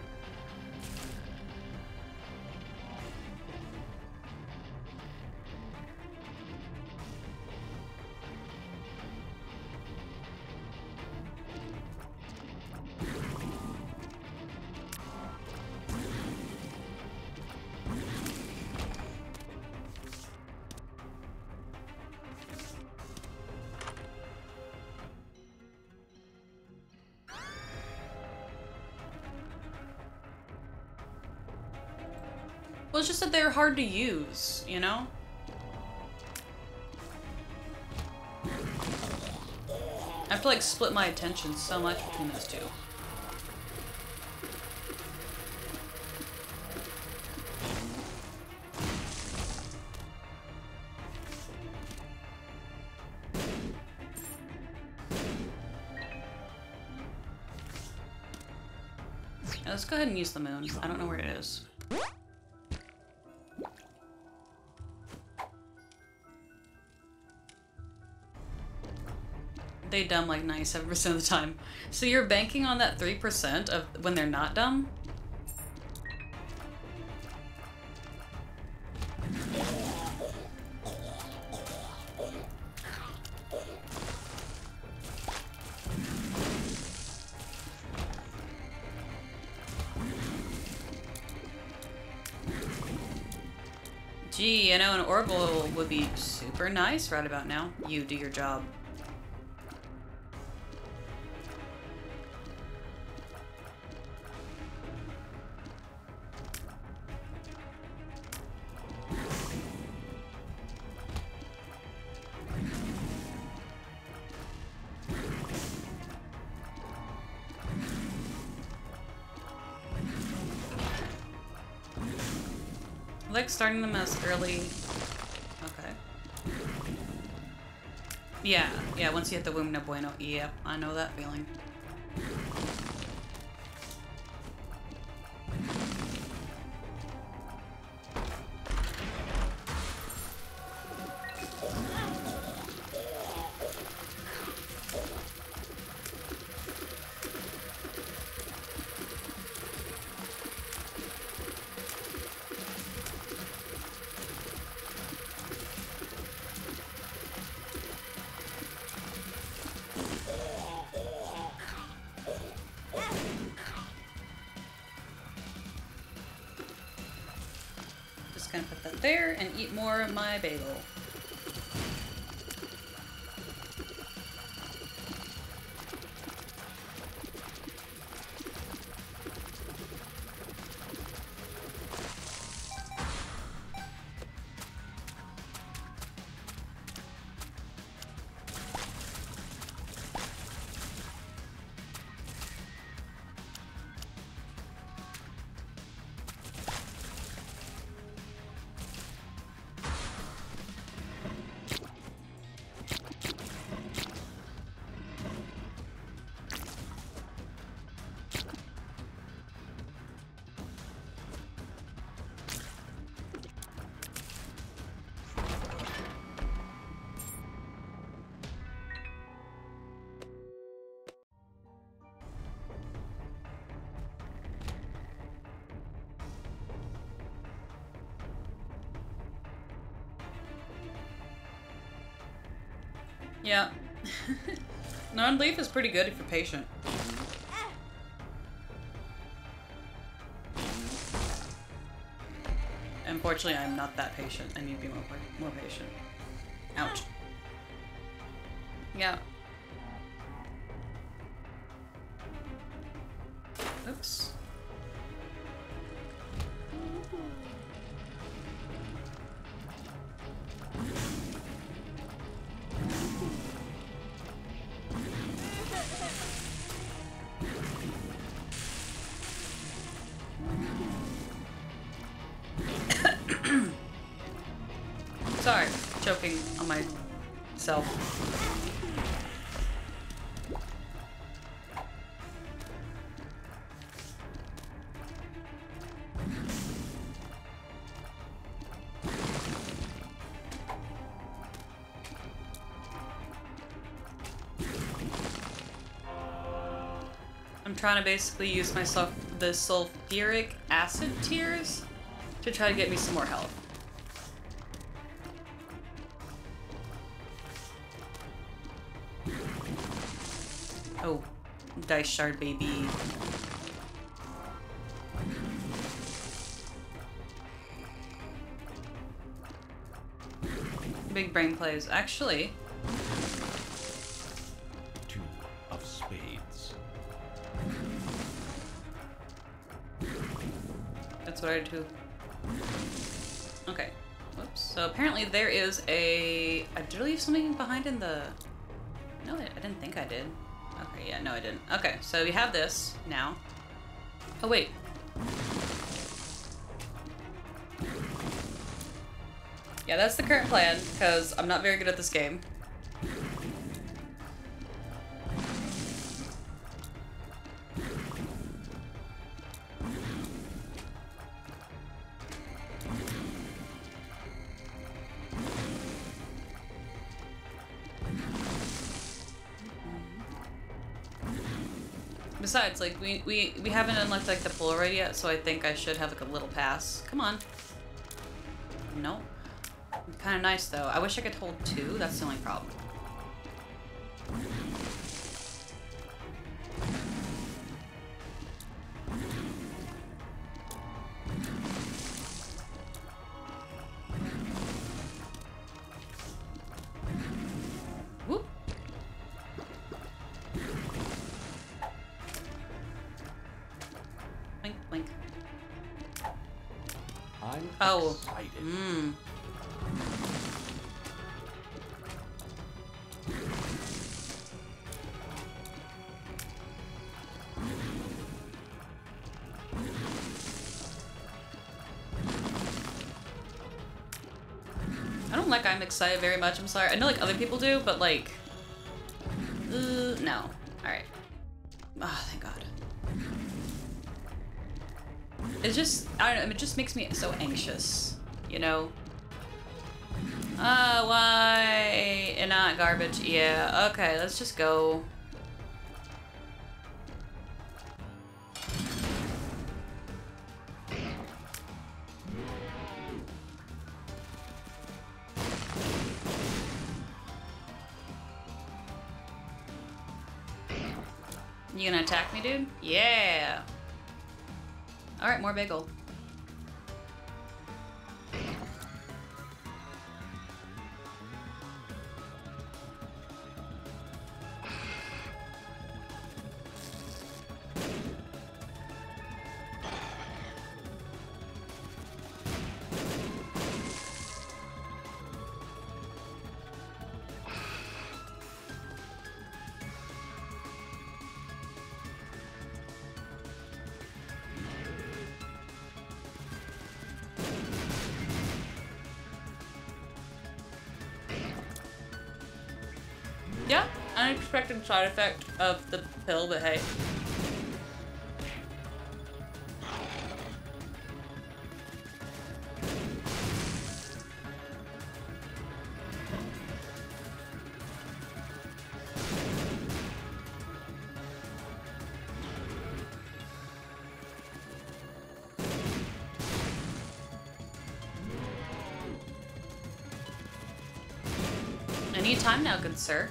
They're hard to use, you know? I have to, like, split my attention so much between those two. Let's go ahead and use the moon. I don't know where it is. They dumb like 97% of the time. So you're banking on that 3% of when they're not dumb? Gee, you know, an Oracle would be super nice right about now. You do your job. Starting them as early. Okay. Yeah, yeah, once you hit the womb, no bueno. Yep, I know that feeling. And eat more of my bagel. Non-leaf is pretty good if you're patient. Unfortunately, I'm not that patient. I need to be more, more patient. Ouch. Yeah. Trying to basically use my sul- the sulfuric acid tears to try to get me some more health. Oh, dice shard baby. Big brain plays. Actually, that's what I too. Okay. Whoops. So apparently there is a. I did leave something behind in the. No, I didn't think I did. Okay, yeah, no, I didn't. Okay, so we have this now. Oh, wait. Yeah, that's the current plan, because I'm not very good at this game. Besides, like we we we haven't unlocked like the Polaroid yet, so I think I should have like a little pass. Come on. No. Kind of nice though. I wish I could hold two. That's the only problem. Excited very much, I'm sorry. I know like other people do, but like... Uh, no. Alright. Oh, thank God. It just, I don't know, it just makes me so anxious, you know? Uh, why? Not garbage. Yeah, okay, let's just go. Side effect of the pill, but hey. Time now, good sir.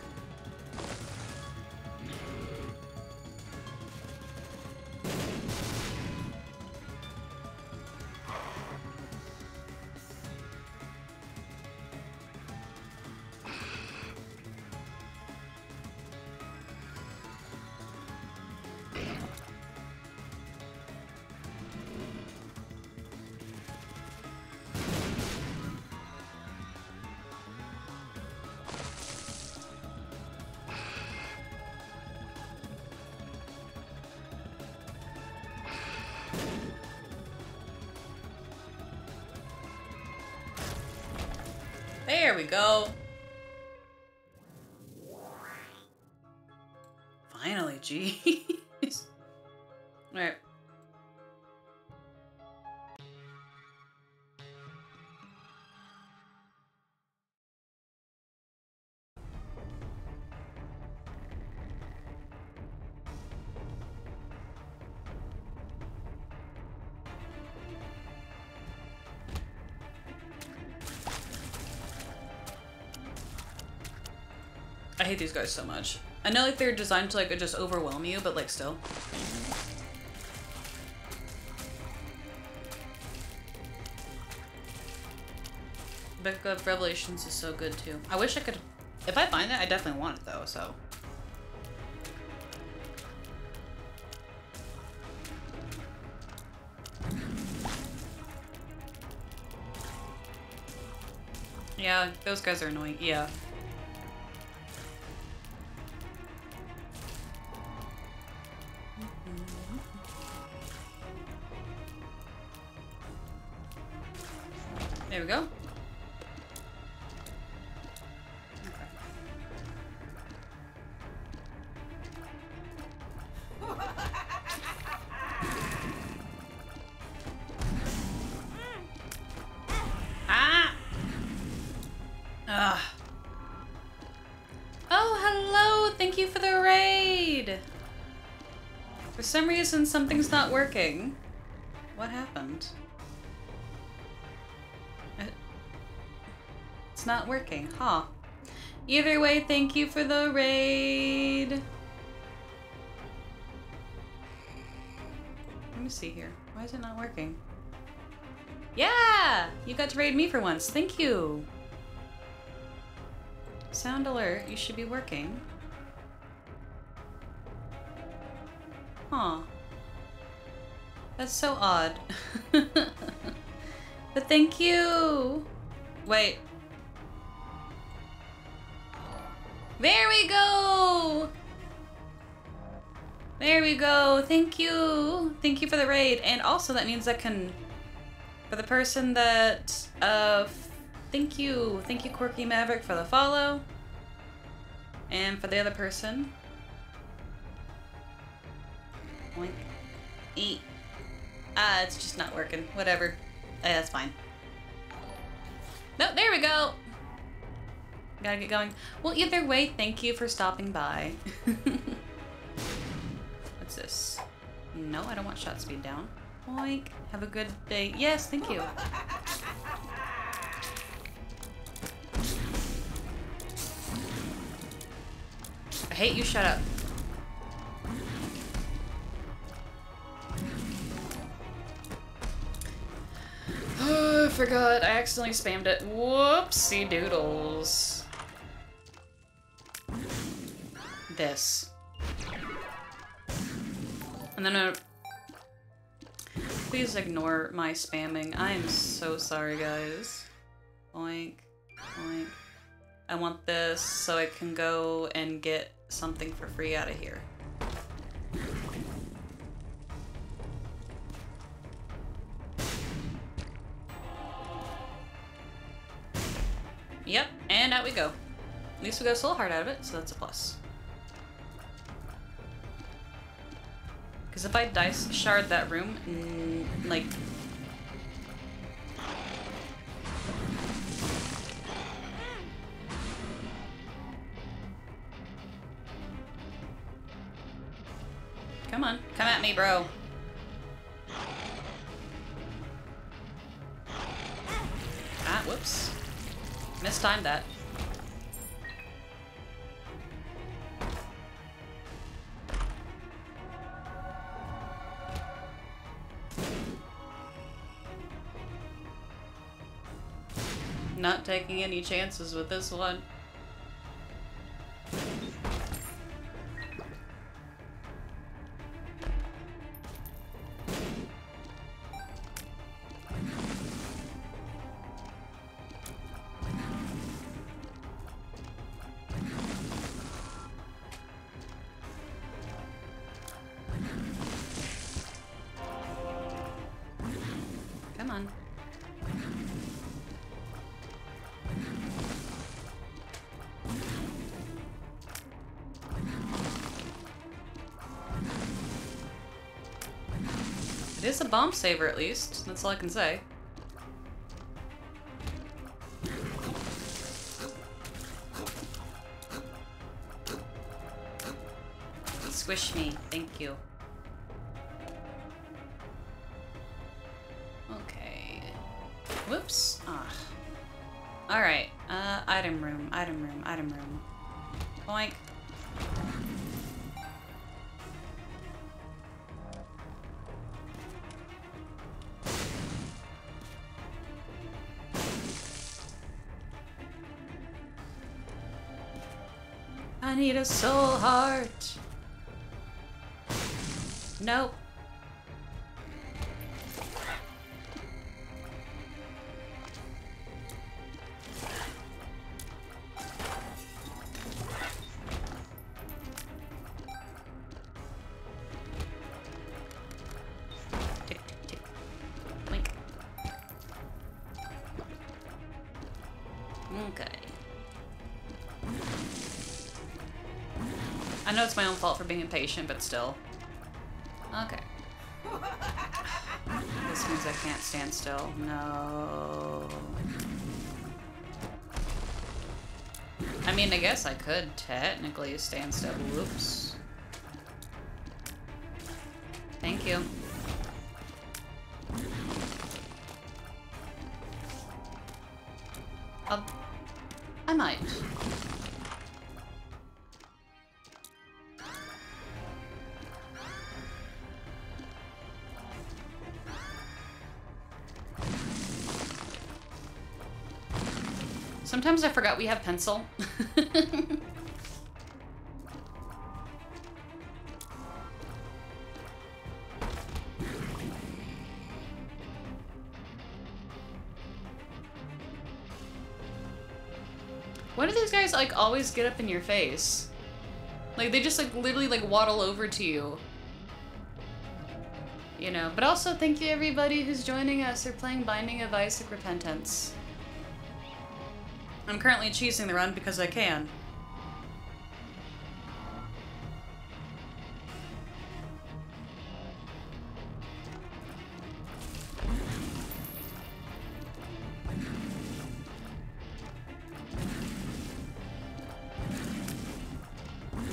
We go. Hate these guys so much. I know like they're designed to like just overwhelm you, but like still. Book of Revelations is so good too. I wish I could. If I find it, I definitely want it though. So. Yeah, those guys are annoying. Yeah. Reason, something's not working. What happened? It's not working, huh? Either way, thank you for the raid. Let me see here. Why is it not working? Yeah! You got to raid me for once. Thank you. Sound alert. You should be working. That's so odd. But thank you. Wait. There we go. There we go. Thank you. Thank you for the raid. And also that means I can for the person that uh thank you. Thank you Quirky Maverick for the follow. And for the other person. Ah, it's just not working. Whatever. Eh, that's fine. No, there we go. Gotta get going. Well, either way, thank you for stopping by. What's this? No, I don't want shot speed down. Oink. Have a good day. Yes, thank you. I hate you, shut up. Forgot. I accidentally spammed it. Whoopsie doodles. This. And then uh, Please ignore my spamming. I am so sorry, guys. Oink. Oink. I want this so I can go and get something for free out of here. And out we go. At least we got a soul heart out of it, so that's a plus. Because if I dice shard that room, mm, like... Come on, come at me, bro. Ah, whoops. Mistimed that. Not taking any chances with this one. Bomb saver at least. That's all I can say. Squish me. Thank you. A soul heart. Nope. I know it's my own fault for being impatient, but still. Okay. This means I can't stand still. No. I mean, I guess I could technically stand still. Whoops. Sometimes I forgot we have pencil. Why do these guys, like, always get up in your face? Like, they just, like, literally, like, waddle over to you. You know, but also thank you everybody who's joining us or playing Binding of Isaac Repentance. I'm currently cheesing the run because I can.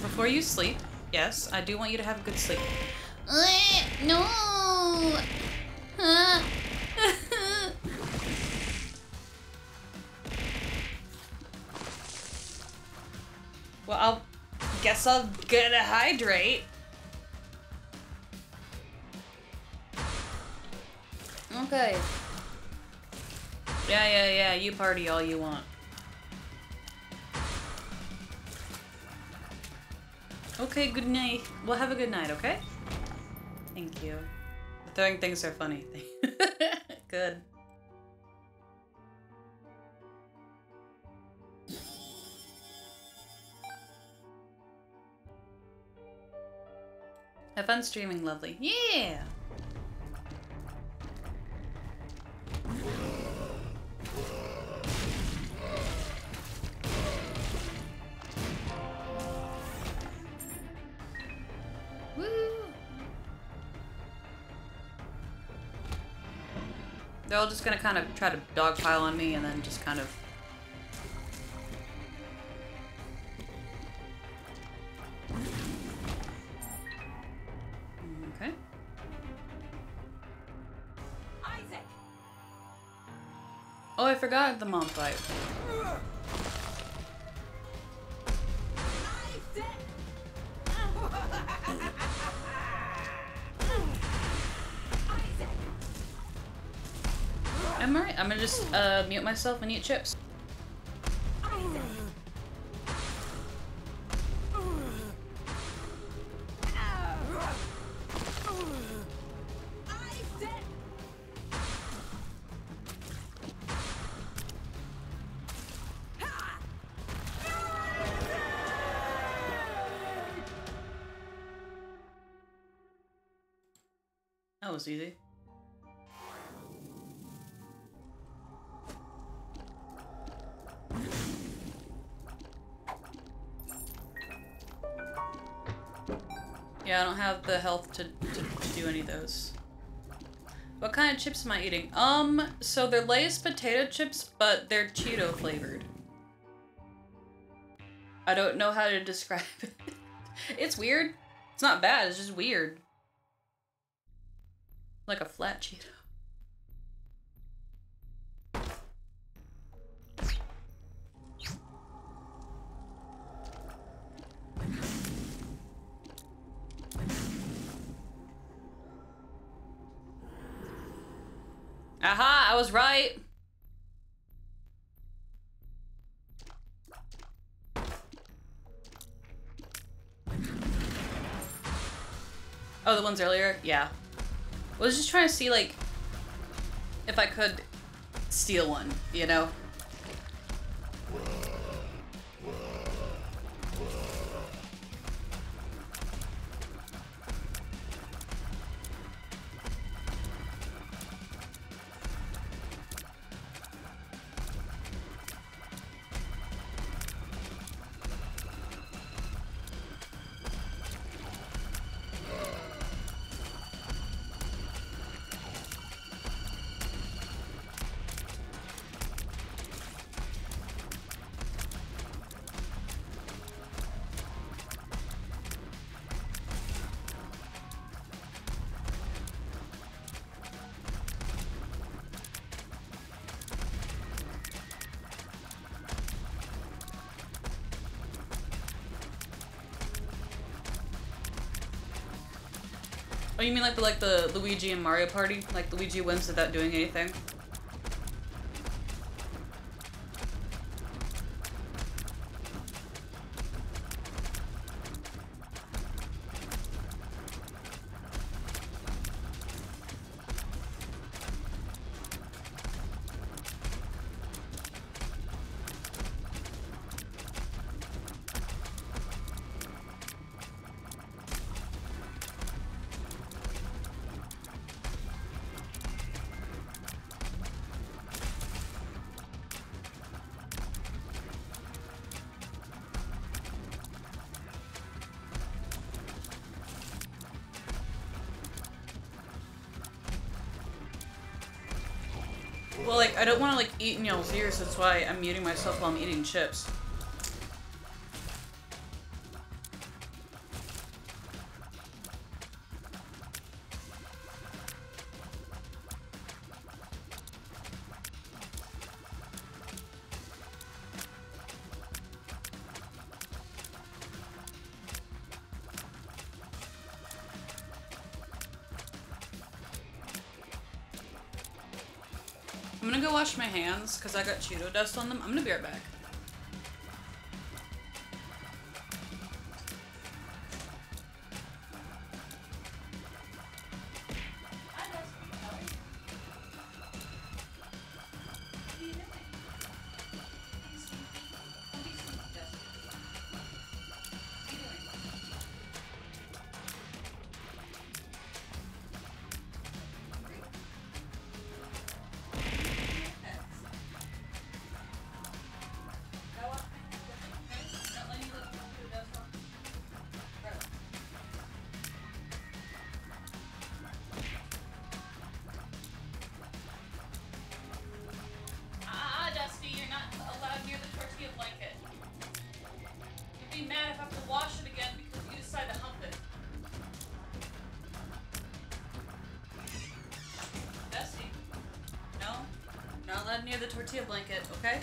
Before you sleep, yes, I do want you to have a good sleep. no! Guess I'll get a hydrate. Okay. Yeah, yeah, yeah, you party all you want. Okay, good night. Well, have a good night, okay? Thank you. Throwing things are funny. good. Fun streaming, lovely. Yeah! They're all just gonna kind of try to dogpile on me and then just kind of. Forgot the mom fight. I'm alright. I'm gonna just uh, mute myself and eat chips. Easy. Yeah, I don't have the health to, to, to do any of those. What kind of chips am I eating? Um, so they're Lay's potato chips, but they're Cheeto flavored. I don't know how to describe it. it's weird. It's not bad, it's just weird. Like a flat Cheeto. Aha, I was right. Oh, the ones earlier? Yeah. I was just trying to see, like, if I could steal one, you know? Like the like the Luigi and Mario Party? Like Luigi wins without doing anything? I don't want to, like, eat in y'all's ears. That's why I'm muting myself while I'm eating chips. Because I got Cheeto dust on them. I'm gonna be right back. Near the tortilla blanket, okay?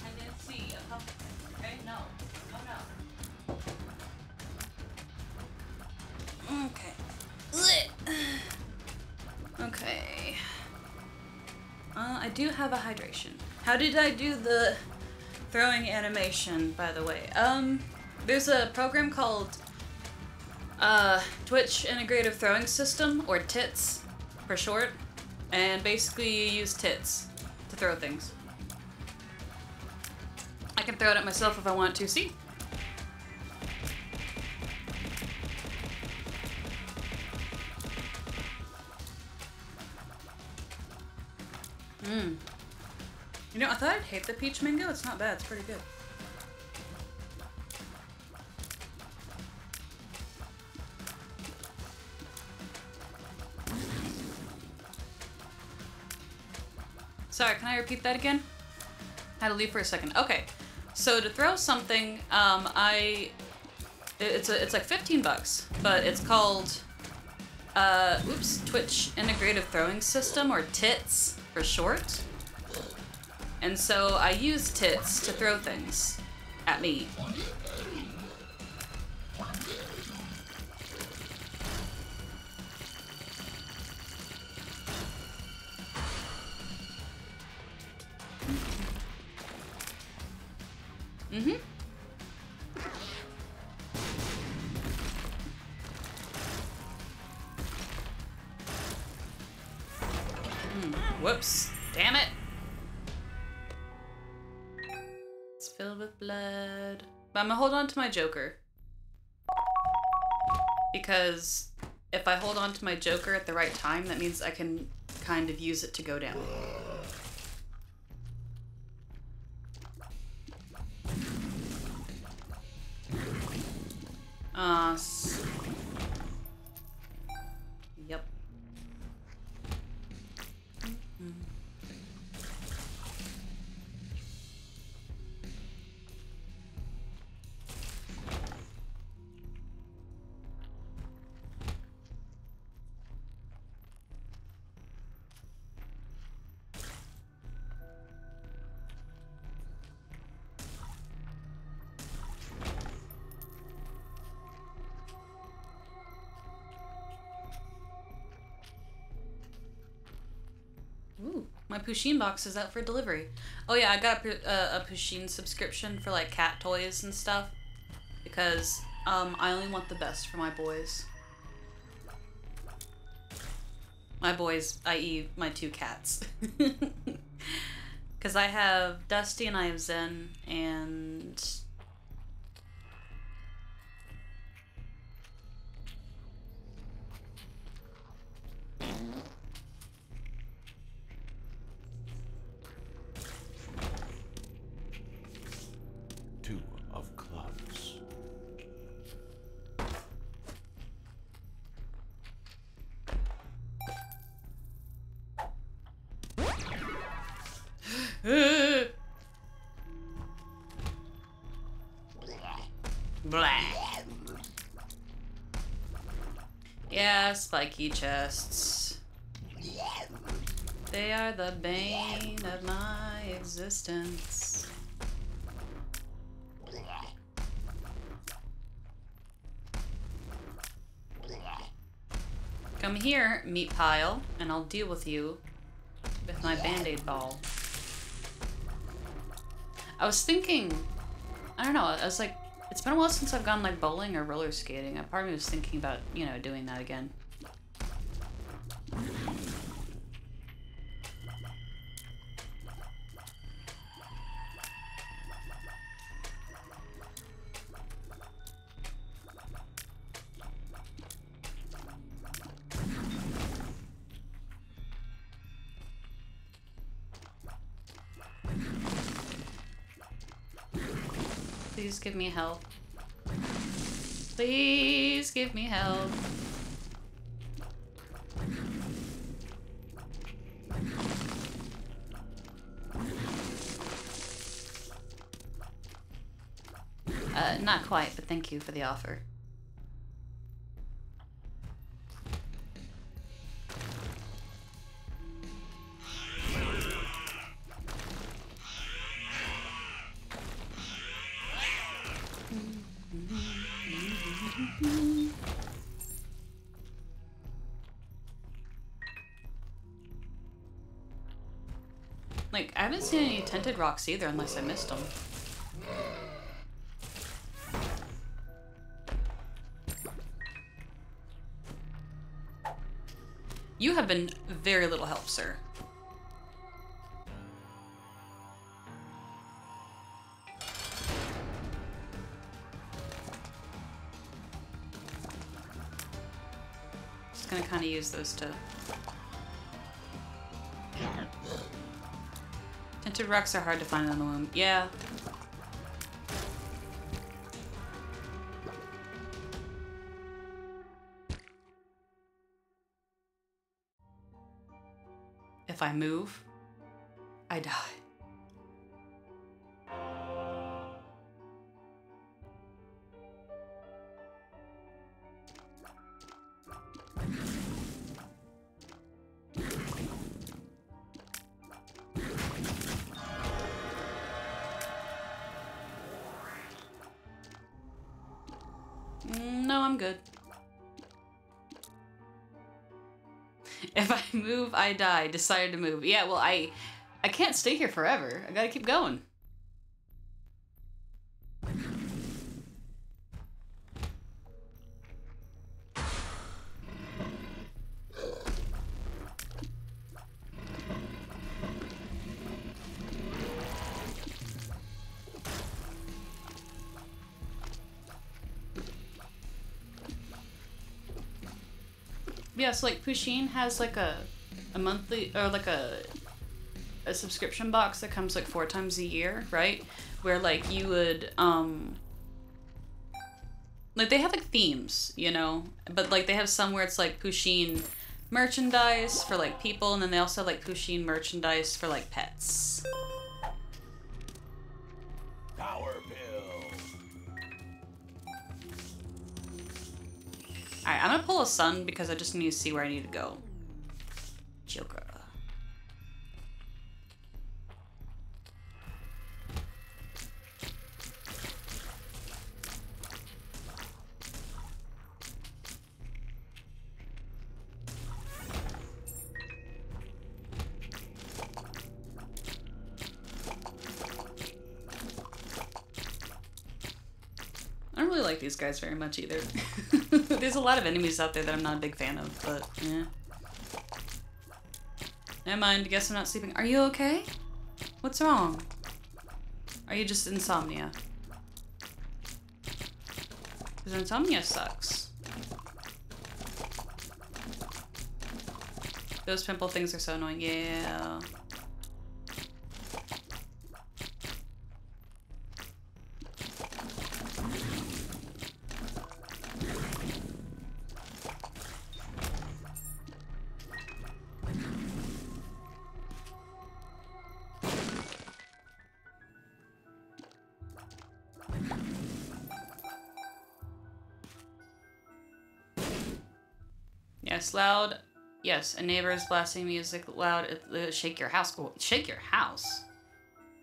I didn't see a hump. Okay, no, no, no. Okay. Okay. Uh, I do have a hydration. How did I do the throwing animation, by the way? Um, there's a program called uh, Twitch Integrative Throwing System, or TITS for short, and basically you use TITS to throw things. I can throw it at myself if I want to. See? Mmm. You know, I thought I'd hate the peach mango. It's not bad. It's pretty good. Repeat that again? I had to leave for a second. Okay, so to throw something, um, I it's a, it's like 15 bucks, but it's called uh, oops, Twitch Integrative Throwing System, or TITS for short. And so I use TITS to throw things at me. Joker. Because if I hold on to my Joker at the right time, that means I can kind of use it to go down. Pusheen box is out for delivery. Oh yeah, I got a, uh, a Pusheen subscription for like cat toys and stuff because um, I only want the best for my boys. My boys, i.e., my two cats. Because I have Dusty and I have Zen and. Spiky chests. They are the bane of my existence. Come here, meat pile, and I'll deal with you with my band-aid ball. I was thinking, I don't know, I was like, it's been a while since I've gone like bowling or roller skating. I me was thinking about, you know, doing that again. Give me help. Please give me help. Uh, not quite, but thank you for the offer. Haven't seen any tinted rocks either, unless I missed them. You have been very little help, sir. Just gonna kind of use those to Tinted rocks are hard to find on the womb. Yeah. If I move, I die. I die. Decided to move. Yeah, well, I I can't stay here forever. I gotta keep going. Yeah, so like Pusheen has like a a monthly or like a a subscription box that comes like four times a year, right? Where like you would um like they have like themes, you know, but like they have some where it's like Pusheen merchandise for like people, and then they also have like Pusheen merchandise for like pets. Power pill. Alright, I'm gonna pull a sun because I just need to see where I need to go. Joker. I don't really like these guys very much either. There's a lot of enemies out there that I'm not a big fan of, but yeah. Never mind, guess I'm not sleeping. Are you okay? What's wrong? Are you just insomnia? Because insomnia sucks. Those pimple things are so annoying. Yeah. Yes, a neighbor is blasting music loud. Shake your house. Shake your house.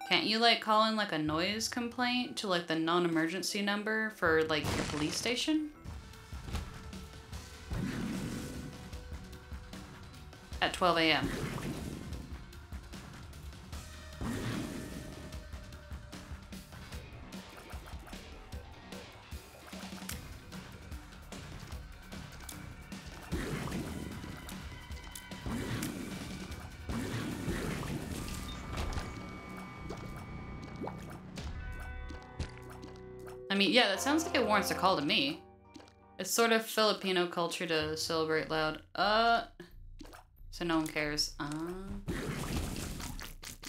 Can't you like call in like a noise complaint to like the non-emergency number for like your police station? At 12 a.m. that sounds like it warrants a call to me. It's sort of Filipino culture to celebrate loud. Uh, so no one cares. Uh,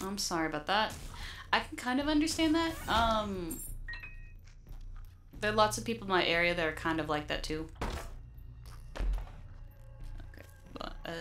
I'm sorry about that. I can kind of understand that. Um, there are lots of people in my area that are kind of like that too. Okay, uh,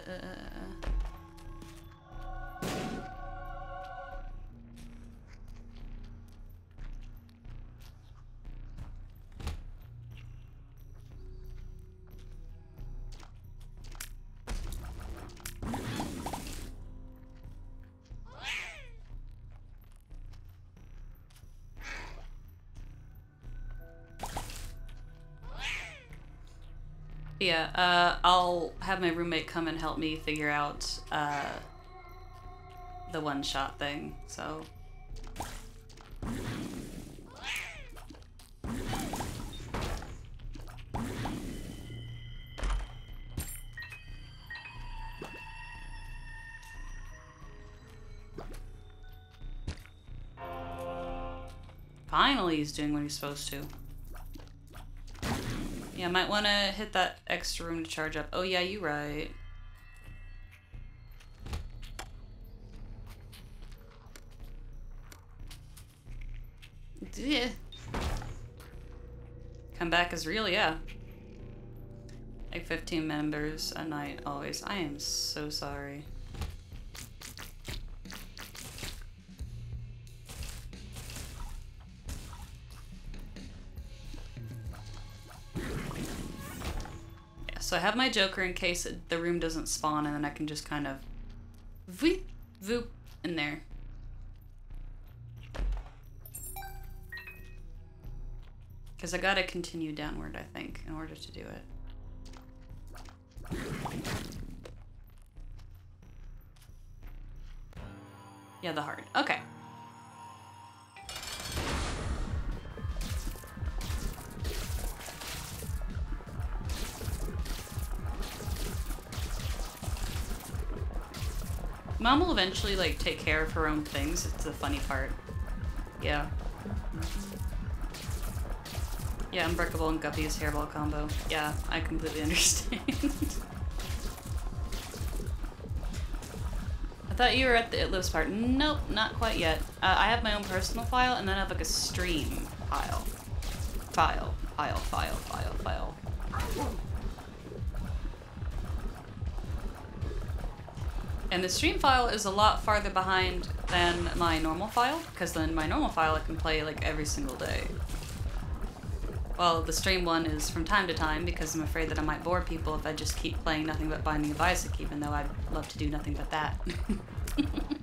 yeah. Uh, I'll have my roommate come and help me figure out uh the one shot thing. So. Finally, he's doing what he's supposed to. Yeah, might want to hit that extra room to charge up. Oh, yeah, you right. Yeah. Come back as real, yeah. Like 15 members a night, always. I am so sorry. So I have my Joker in case the room doesn't spawn, and then I can just kind of voop, voop in there. Because I gotta continue downward, I think, in order to do it. Yeah, the heart. Okay. Mom will eventually like take care of her own things. It's the funny part. Yeah. Yeah, Unbreakable and Guppy's hairball combo. Yeah, I completely understand. I thought you were at the It Lives part. Nope, not quite yet. Uh, I have my own personal file, and then I have like a stream file. File, file, file, file, file. And the stream file is a lot farther behind than my normal file, because then my normal file I can play like every single day. Well, the stream one is from time to time because I'm afraid that I might bore people if I just keep playing nothing but Binding of Isaac, even though I'd love to do nothing but that.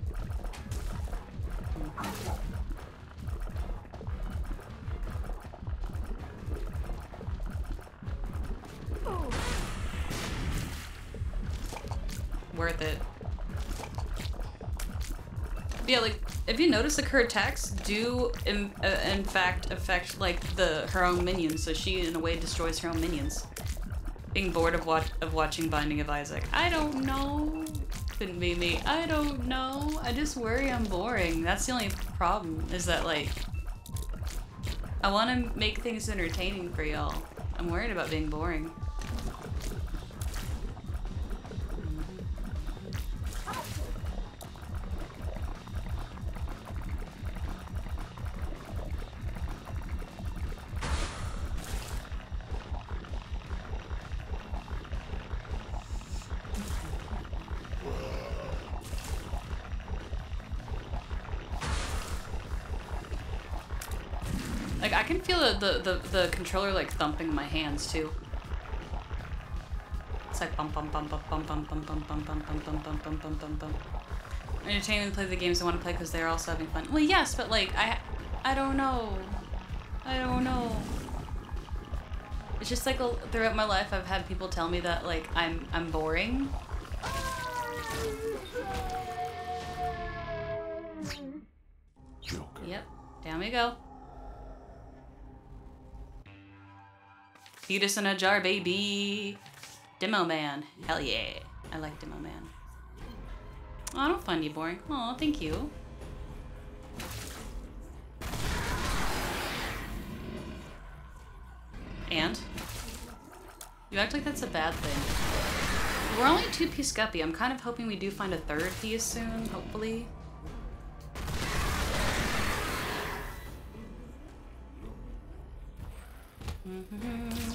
like her attacks do in, uh, in fact affect like the her own minions, so she in a way destroys her own minions. Being bored of watch of watching Binding of Isaac. I don't know. Couldn't be me. I don't know. I just worry I'm boring. That's the only problem. Is that like I want to make things entertaining for y'all. I'm worried about being boring. The, the, the, controller like thumping my hands too. It's like bum bum bum bum bum bum bum bum bum bum bum bum bum bum bum bum bum. Entertaining to play the games I want to play because they're also having fun. Well, yes, but like I, I don't know. I don't know. It's just like a, throughout my life, I've had people tell me that like I'm I'm boring. Joker. Yep, down we go. Fetus in a jar, baby. Demo man, hell yeah. I like Demo man. Oh, I don't find you boring. Oh, thank you. And? You act like that's a bad thing. We're only two piece guppy. I'm kind of hoping we do find a third piece soon, hopefully. Do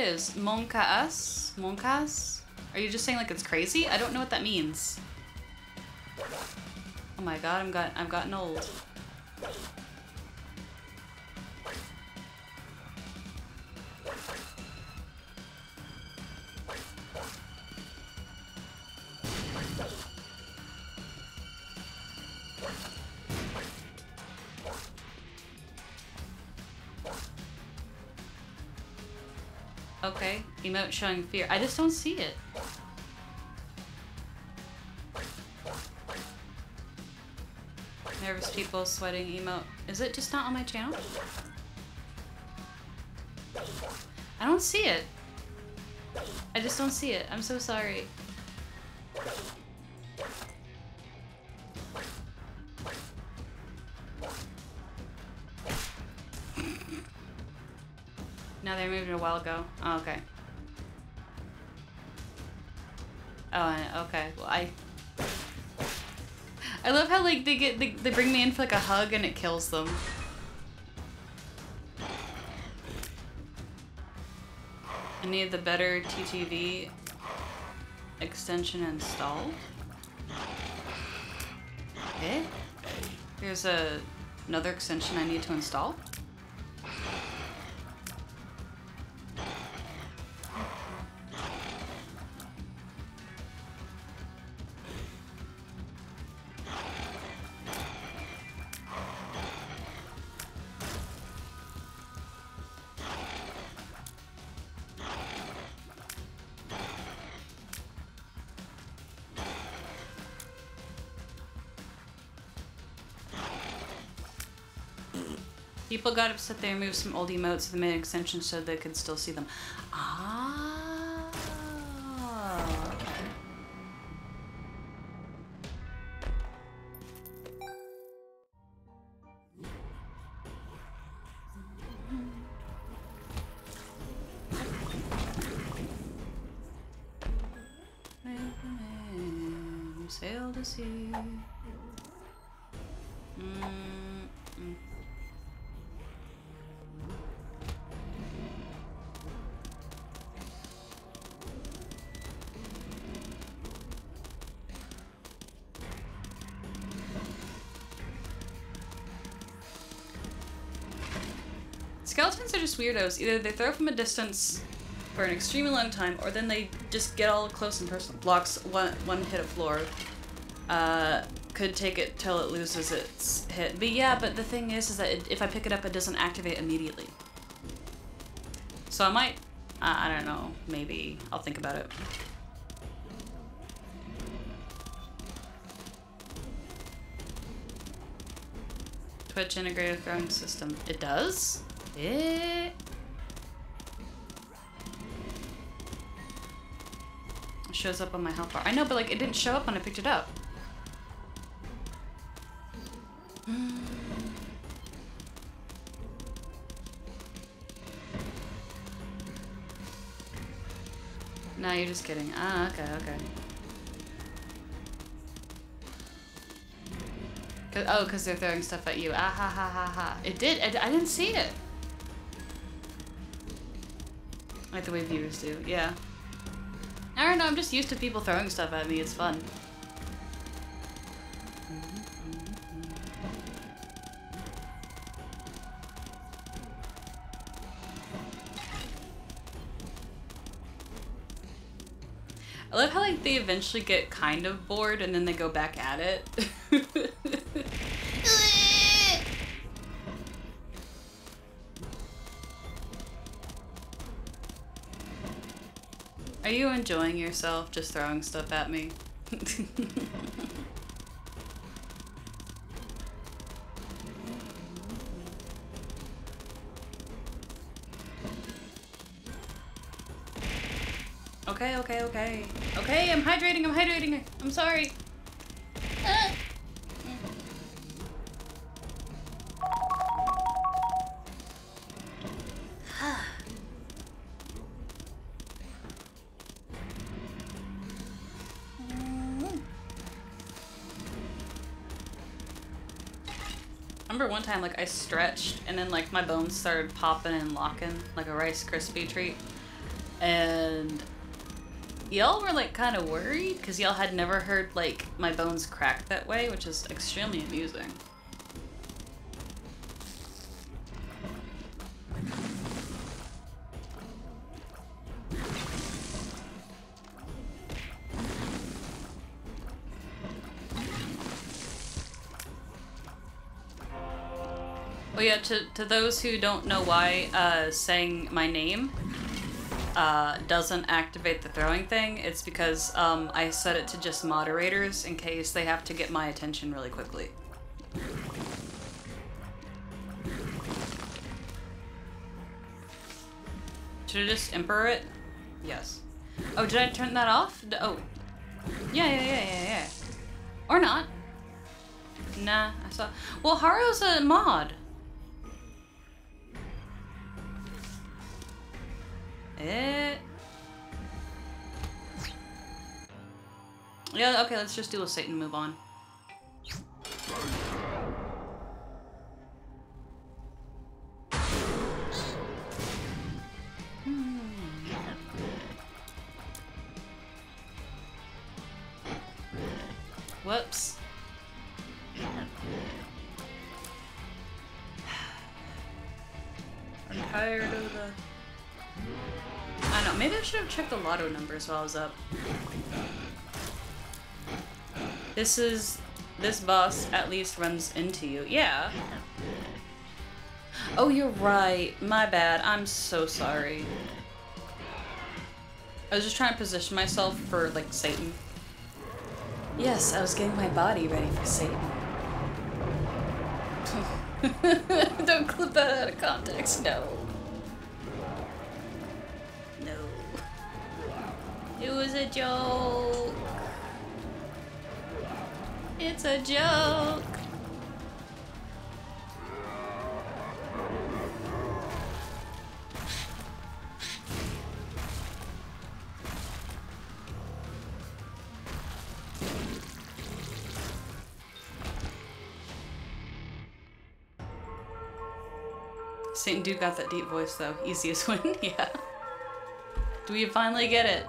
is. Monkas? Monkas? Are you just saying like it's crazy? I don't know what that means. Oh my god, I'm got I've gotten old. Showing fear. I just don't see it. Nervous people sweating emote. Is it just not on my channel? I don't see it. I just don't see it. I'm so sorry. No, they removed it a while ago. Oh, okay. They get they, they bring me in for like a hug and it kills them. I need the BetterTTV extension installed. Eh? There's a another extension I need to install. People got upset they removed some old emotes of the main extension so they could still see them. Skeletons are just weirdos. Either they throw from a distance for an extremely long time, or then they just get all close and personal. Blocks one one hit of floor. Uh, could take it till it loses its hit. But yeah, but the thing is, is that it, if I pick it up, it doesn't activate immediately. So I might, uh, I don't know, maybe I'll think about it. Twitch integrated throwing system. It does? It shows up on my health bar. I know, but like it didn't show up when I picked it up. No, you're just kidding. Ah, okay, okay. Cause, oh, because they're throwing stuff at you. Ah ha ha ha ha. It did. I, I didn't see it. The way viewers do. Yeah. I don't know. I'm just used to people throwing stuff at me. It's fun. I love how like they eventually get kind of bored and then they go back at it. enjoying yourself just throwing stuff at me? okay, okay, okay. Okay, I'm hydrating, I'm hydrating. I'm sorry. Time, like, I stretched and then, like, my bones started popping and locking like a Rice Krispie treat. And y'all were, like, kind of worried because y'all had never heard, like, my bones crack that way, which is extremely amusing. To, to those who don't know why uh, saying my name uh, doesn't activate the throwing thing, it's because um, I set it to just moderators in case they have to get my attention really quickly. Should I just Emperor it? Yes. Oh, did I turn that off? D- oh. Yeah, yeah, yeah, yeah, yeah. Or not. Nah, I saw. Well, Haro's a mod. Yeah, okay, let's just do a Satan move on. Whoops. I'm tired of the... I don't know, maybe I should have checked the lotto numbers while I was up. This is... This boss at least runs into you. Yeah. Oh, you're right. My bad. I'm so sorry. I was just trying to position myself for, like, Satan. Yes, I was getting my body ready for Satan. Don't clip that out of context, no. No. It was a joke. It's a joke. Saint Duke got that deep voice though. Easiest win, yeah. Do we finally get it?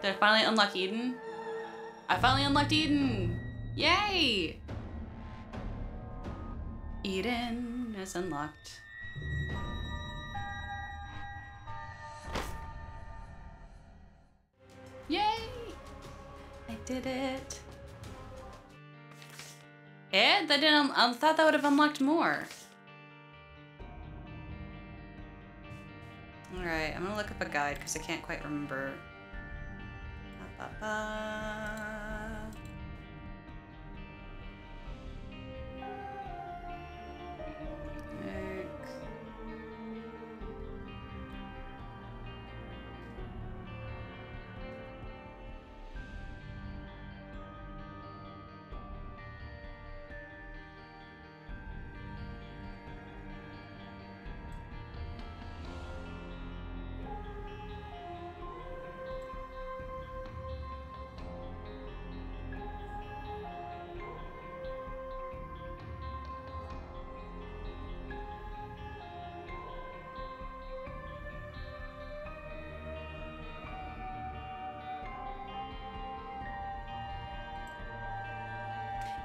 Did I finally unlock Eden? I finally unlocked Eden! Yay! Eden is unlocked. Yay! I did it. And that didn't. I thought that would have unlocked more. Alright, I'm gonna look up a guide because I can't quite remember. Ba, ba, ba.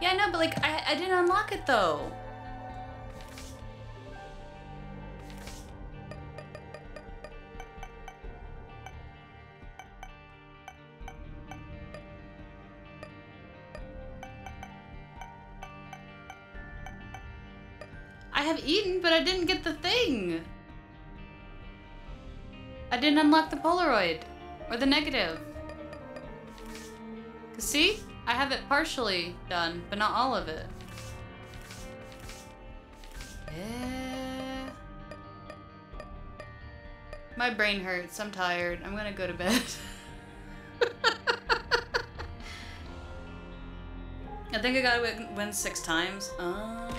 Yeah, know, but like, I, I didn't unlock it though. I have Eden, but I didn't get the thing. I didn't unlock the Polaroid or the negative. See, I have it partially done, but not all of it. Eh. My brain hurts. I'm tired. I'm gonna go to bed. I think I gotta win, six times. Oh.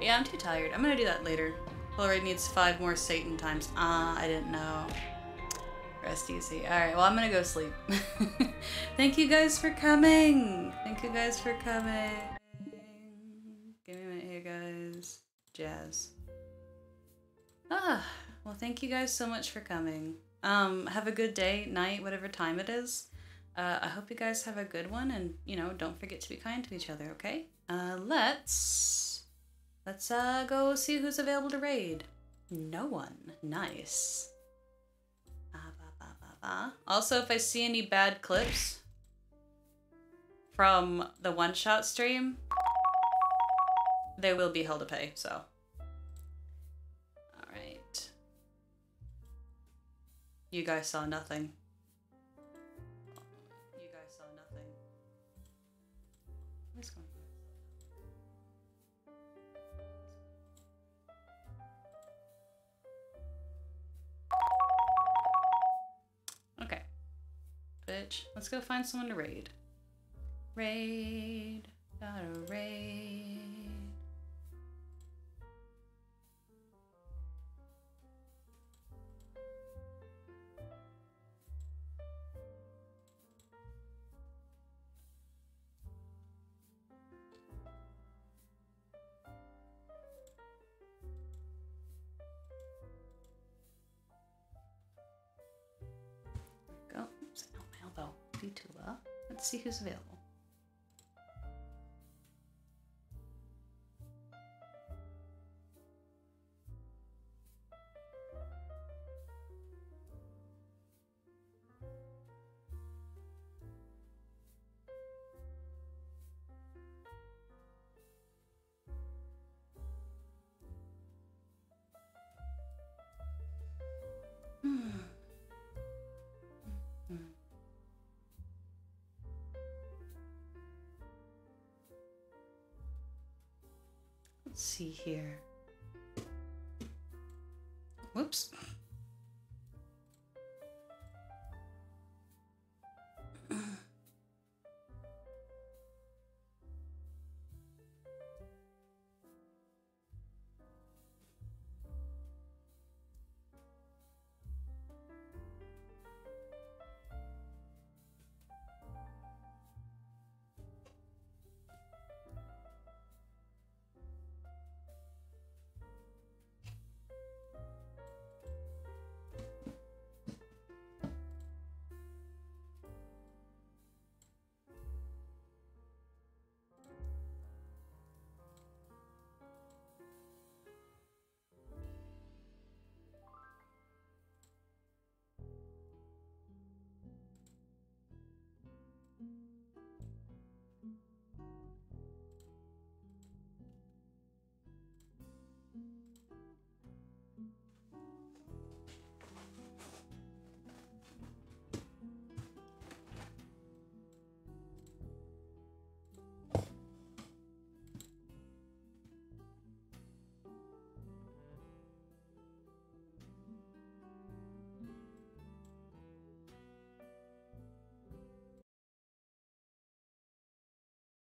Yeah, I'm too tired. I'm gonna do that later. Polaroid needs five more Satan times. Ah, I didn't know. Rest easy. Alright, well, I'm gonna go sleep. Thank you guys for coming. Thank you guys for coming. Give me a minute here, guys. Jazz. Ah, well, thank you guys so much for coming. Um, have a good day, night, whatever time it is. Uh, I hope you guys have a good one, and you know, don't forget to be kind to each other. Okay? Uh, let's let's uh go see who's available to raid. No one. Nice. Ba. Also, if I see any bad clips from the one shot stream, they will be held to pay. So. All right. You guys saw nothing. Bitch, let's go find someone to raid. Raid. Gotta raid. Vitula. Let's see who's see here. Whoops.